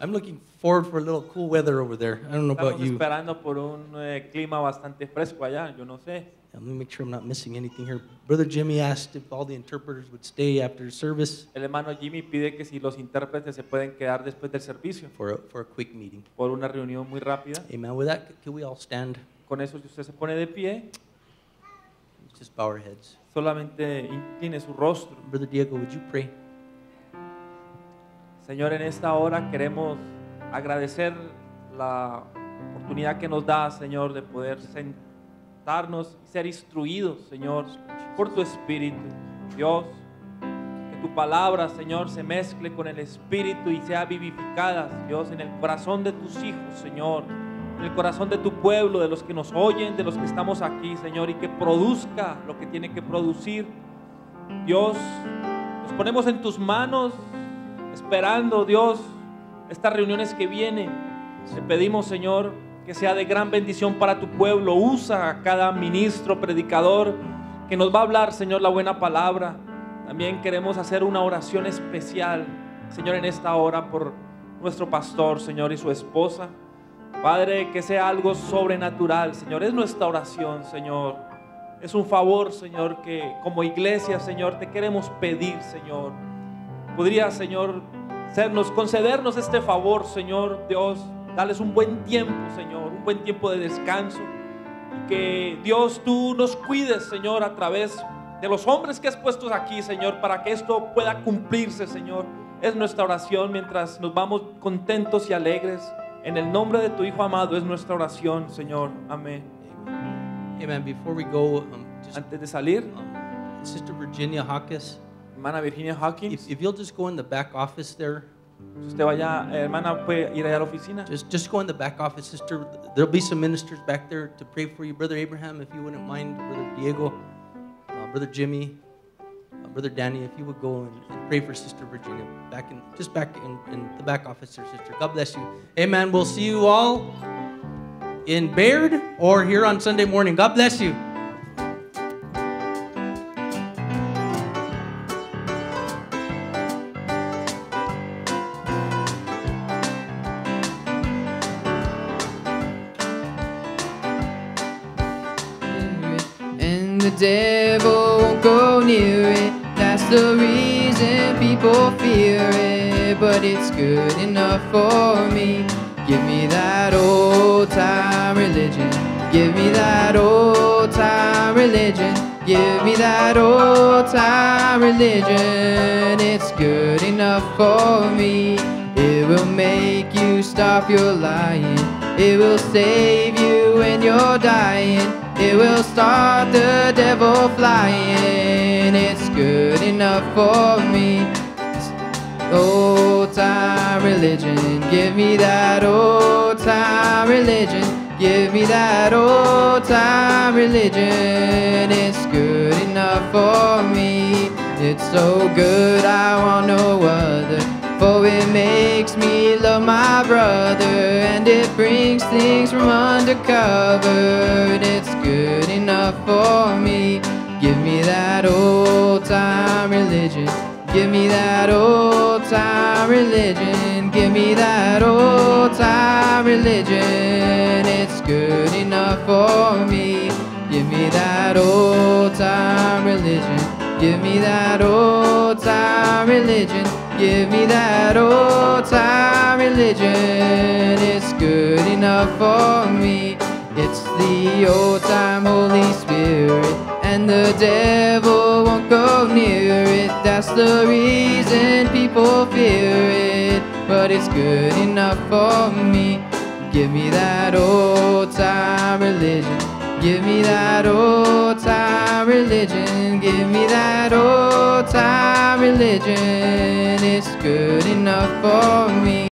I'm looking forward for a little cool weather over there. I don't know about
Estamos
you.
esperando por un eh, clima bastante fresco allá, yo no sé.
Let me make sure I'm not missing anything here. Brother Jimmy asked if all the interpreters would stay after service
El hermano Jimmy pide que si los intérpretes se pueden quedar después del servicio
for a, for a quick meeting.
por una reunión muy rápida.
Amen. With that, can we all stand?
Con eso, si usted se pone de pie,
Just bow our heads.
solamente incline su rostro.
Brother Diego, would you pray?
Señor, en esta hora queremos agradecer la oportunidad que nos da, Señor, de poder sentarnos y ser instruidos, Señor, por tu Espíritu. Dios, que tu palabra, Señor, se mezcle con el Espíritu y sea vivificada, Dios, en el corazón de tus hijos, Señor, el corazón de tu pueblo, de los que nos oyen, de los que estamos aquí, Señor, y que produzca lo que tiene que producir. Dios, nos ponemos en tus manos esperando, Dios, estas reuniones que vienen. Te pedimos, Señor, que sea de gran bendición para tu pueblo. Usa a cada ministro, predicador, que nos va a hablar, Señor, la buena palabra. También queremos hacer una oración especial, Señor, en esta hora por nuestro pastor, Señor, y su esposa. Padre, que sea algo sobrenatural, Señor. Es nuestra oración, Señor. Es un favor, Señor, que como iglesia, Señor, te queremos pedir, Señor. Podría, Señor, sernos, concedernos este favor, Señor Dios. Darles un buen tiempo, Señor, un buen tiempo de descanso. Y que Dios, tú nos cuides, Señor, a través de los hombres que has puesto aquí, Señor, para que esto pueda cumplirse, Señor. Es nuestra oración mientras nos vamos contentos y alegres. En el nombre de tu Hijo amado es nuestra oración, Señor. Amén.
Amen. Before we go, um, just,
Antes de salir,
um, Sister Virginia Hawkins,
hermana Virginia Hawkins,
if, if you'll just go in the back office there,
si usted vaya, hermana, puede ir allá a la oficina.
just just go in the back office, Sister. There'll be some ministers back there to pray for you, Brother Abraham, if you wouldn't mind, Brother Diego, uh, Brother Jimmy, Brother Danny, if you would go and, and pray for Sister Virginia back in just back in, in the back office there, Sister. God bless you. Amen. We'll see you all in Baird or here on Sunday morning. God bless you.
Good enough for me. Give me that old time religion. Give me that old time religion. Give me that old time religion. It's good enough for me. It will make you stop your lying. It will save you when you're dying. It will start the devil flying. It's good enough for me. Old time religion, give me that old time religion. Give me that old time religion. It's good enough for me. It's so good, I want no other. For it makes me love my brother, and it brings things from undercover. It's good enough for me. Give me that old time religion. Give me that old time religion. Give me that old time religion. It's good enough for me. Give me that old time religion. Give me that old time religion. Give me that old time religion. It's good enough for me. It's the old time Holy Spirit, and the devil go near it. That's the reason people fear it, but it's good enough for me. Give me that old time religion. Give me that old time religion. Give me that old time religion. It's good enough for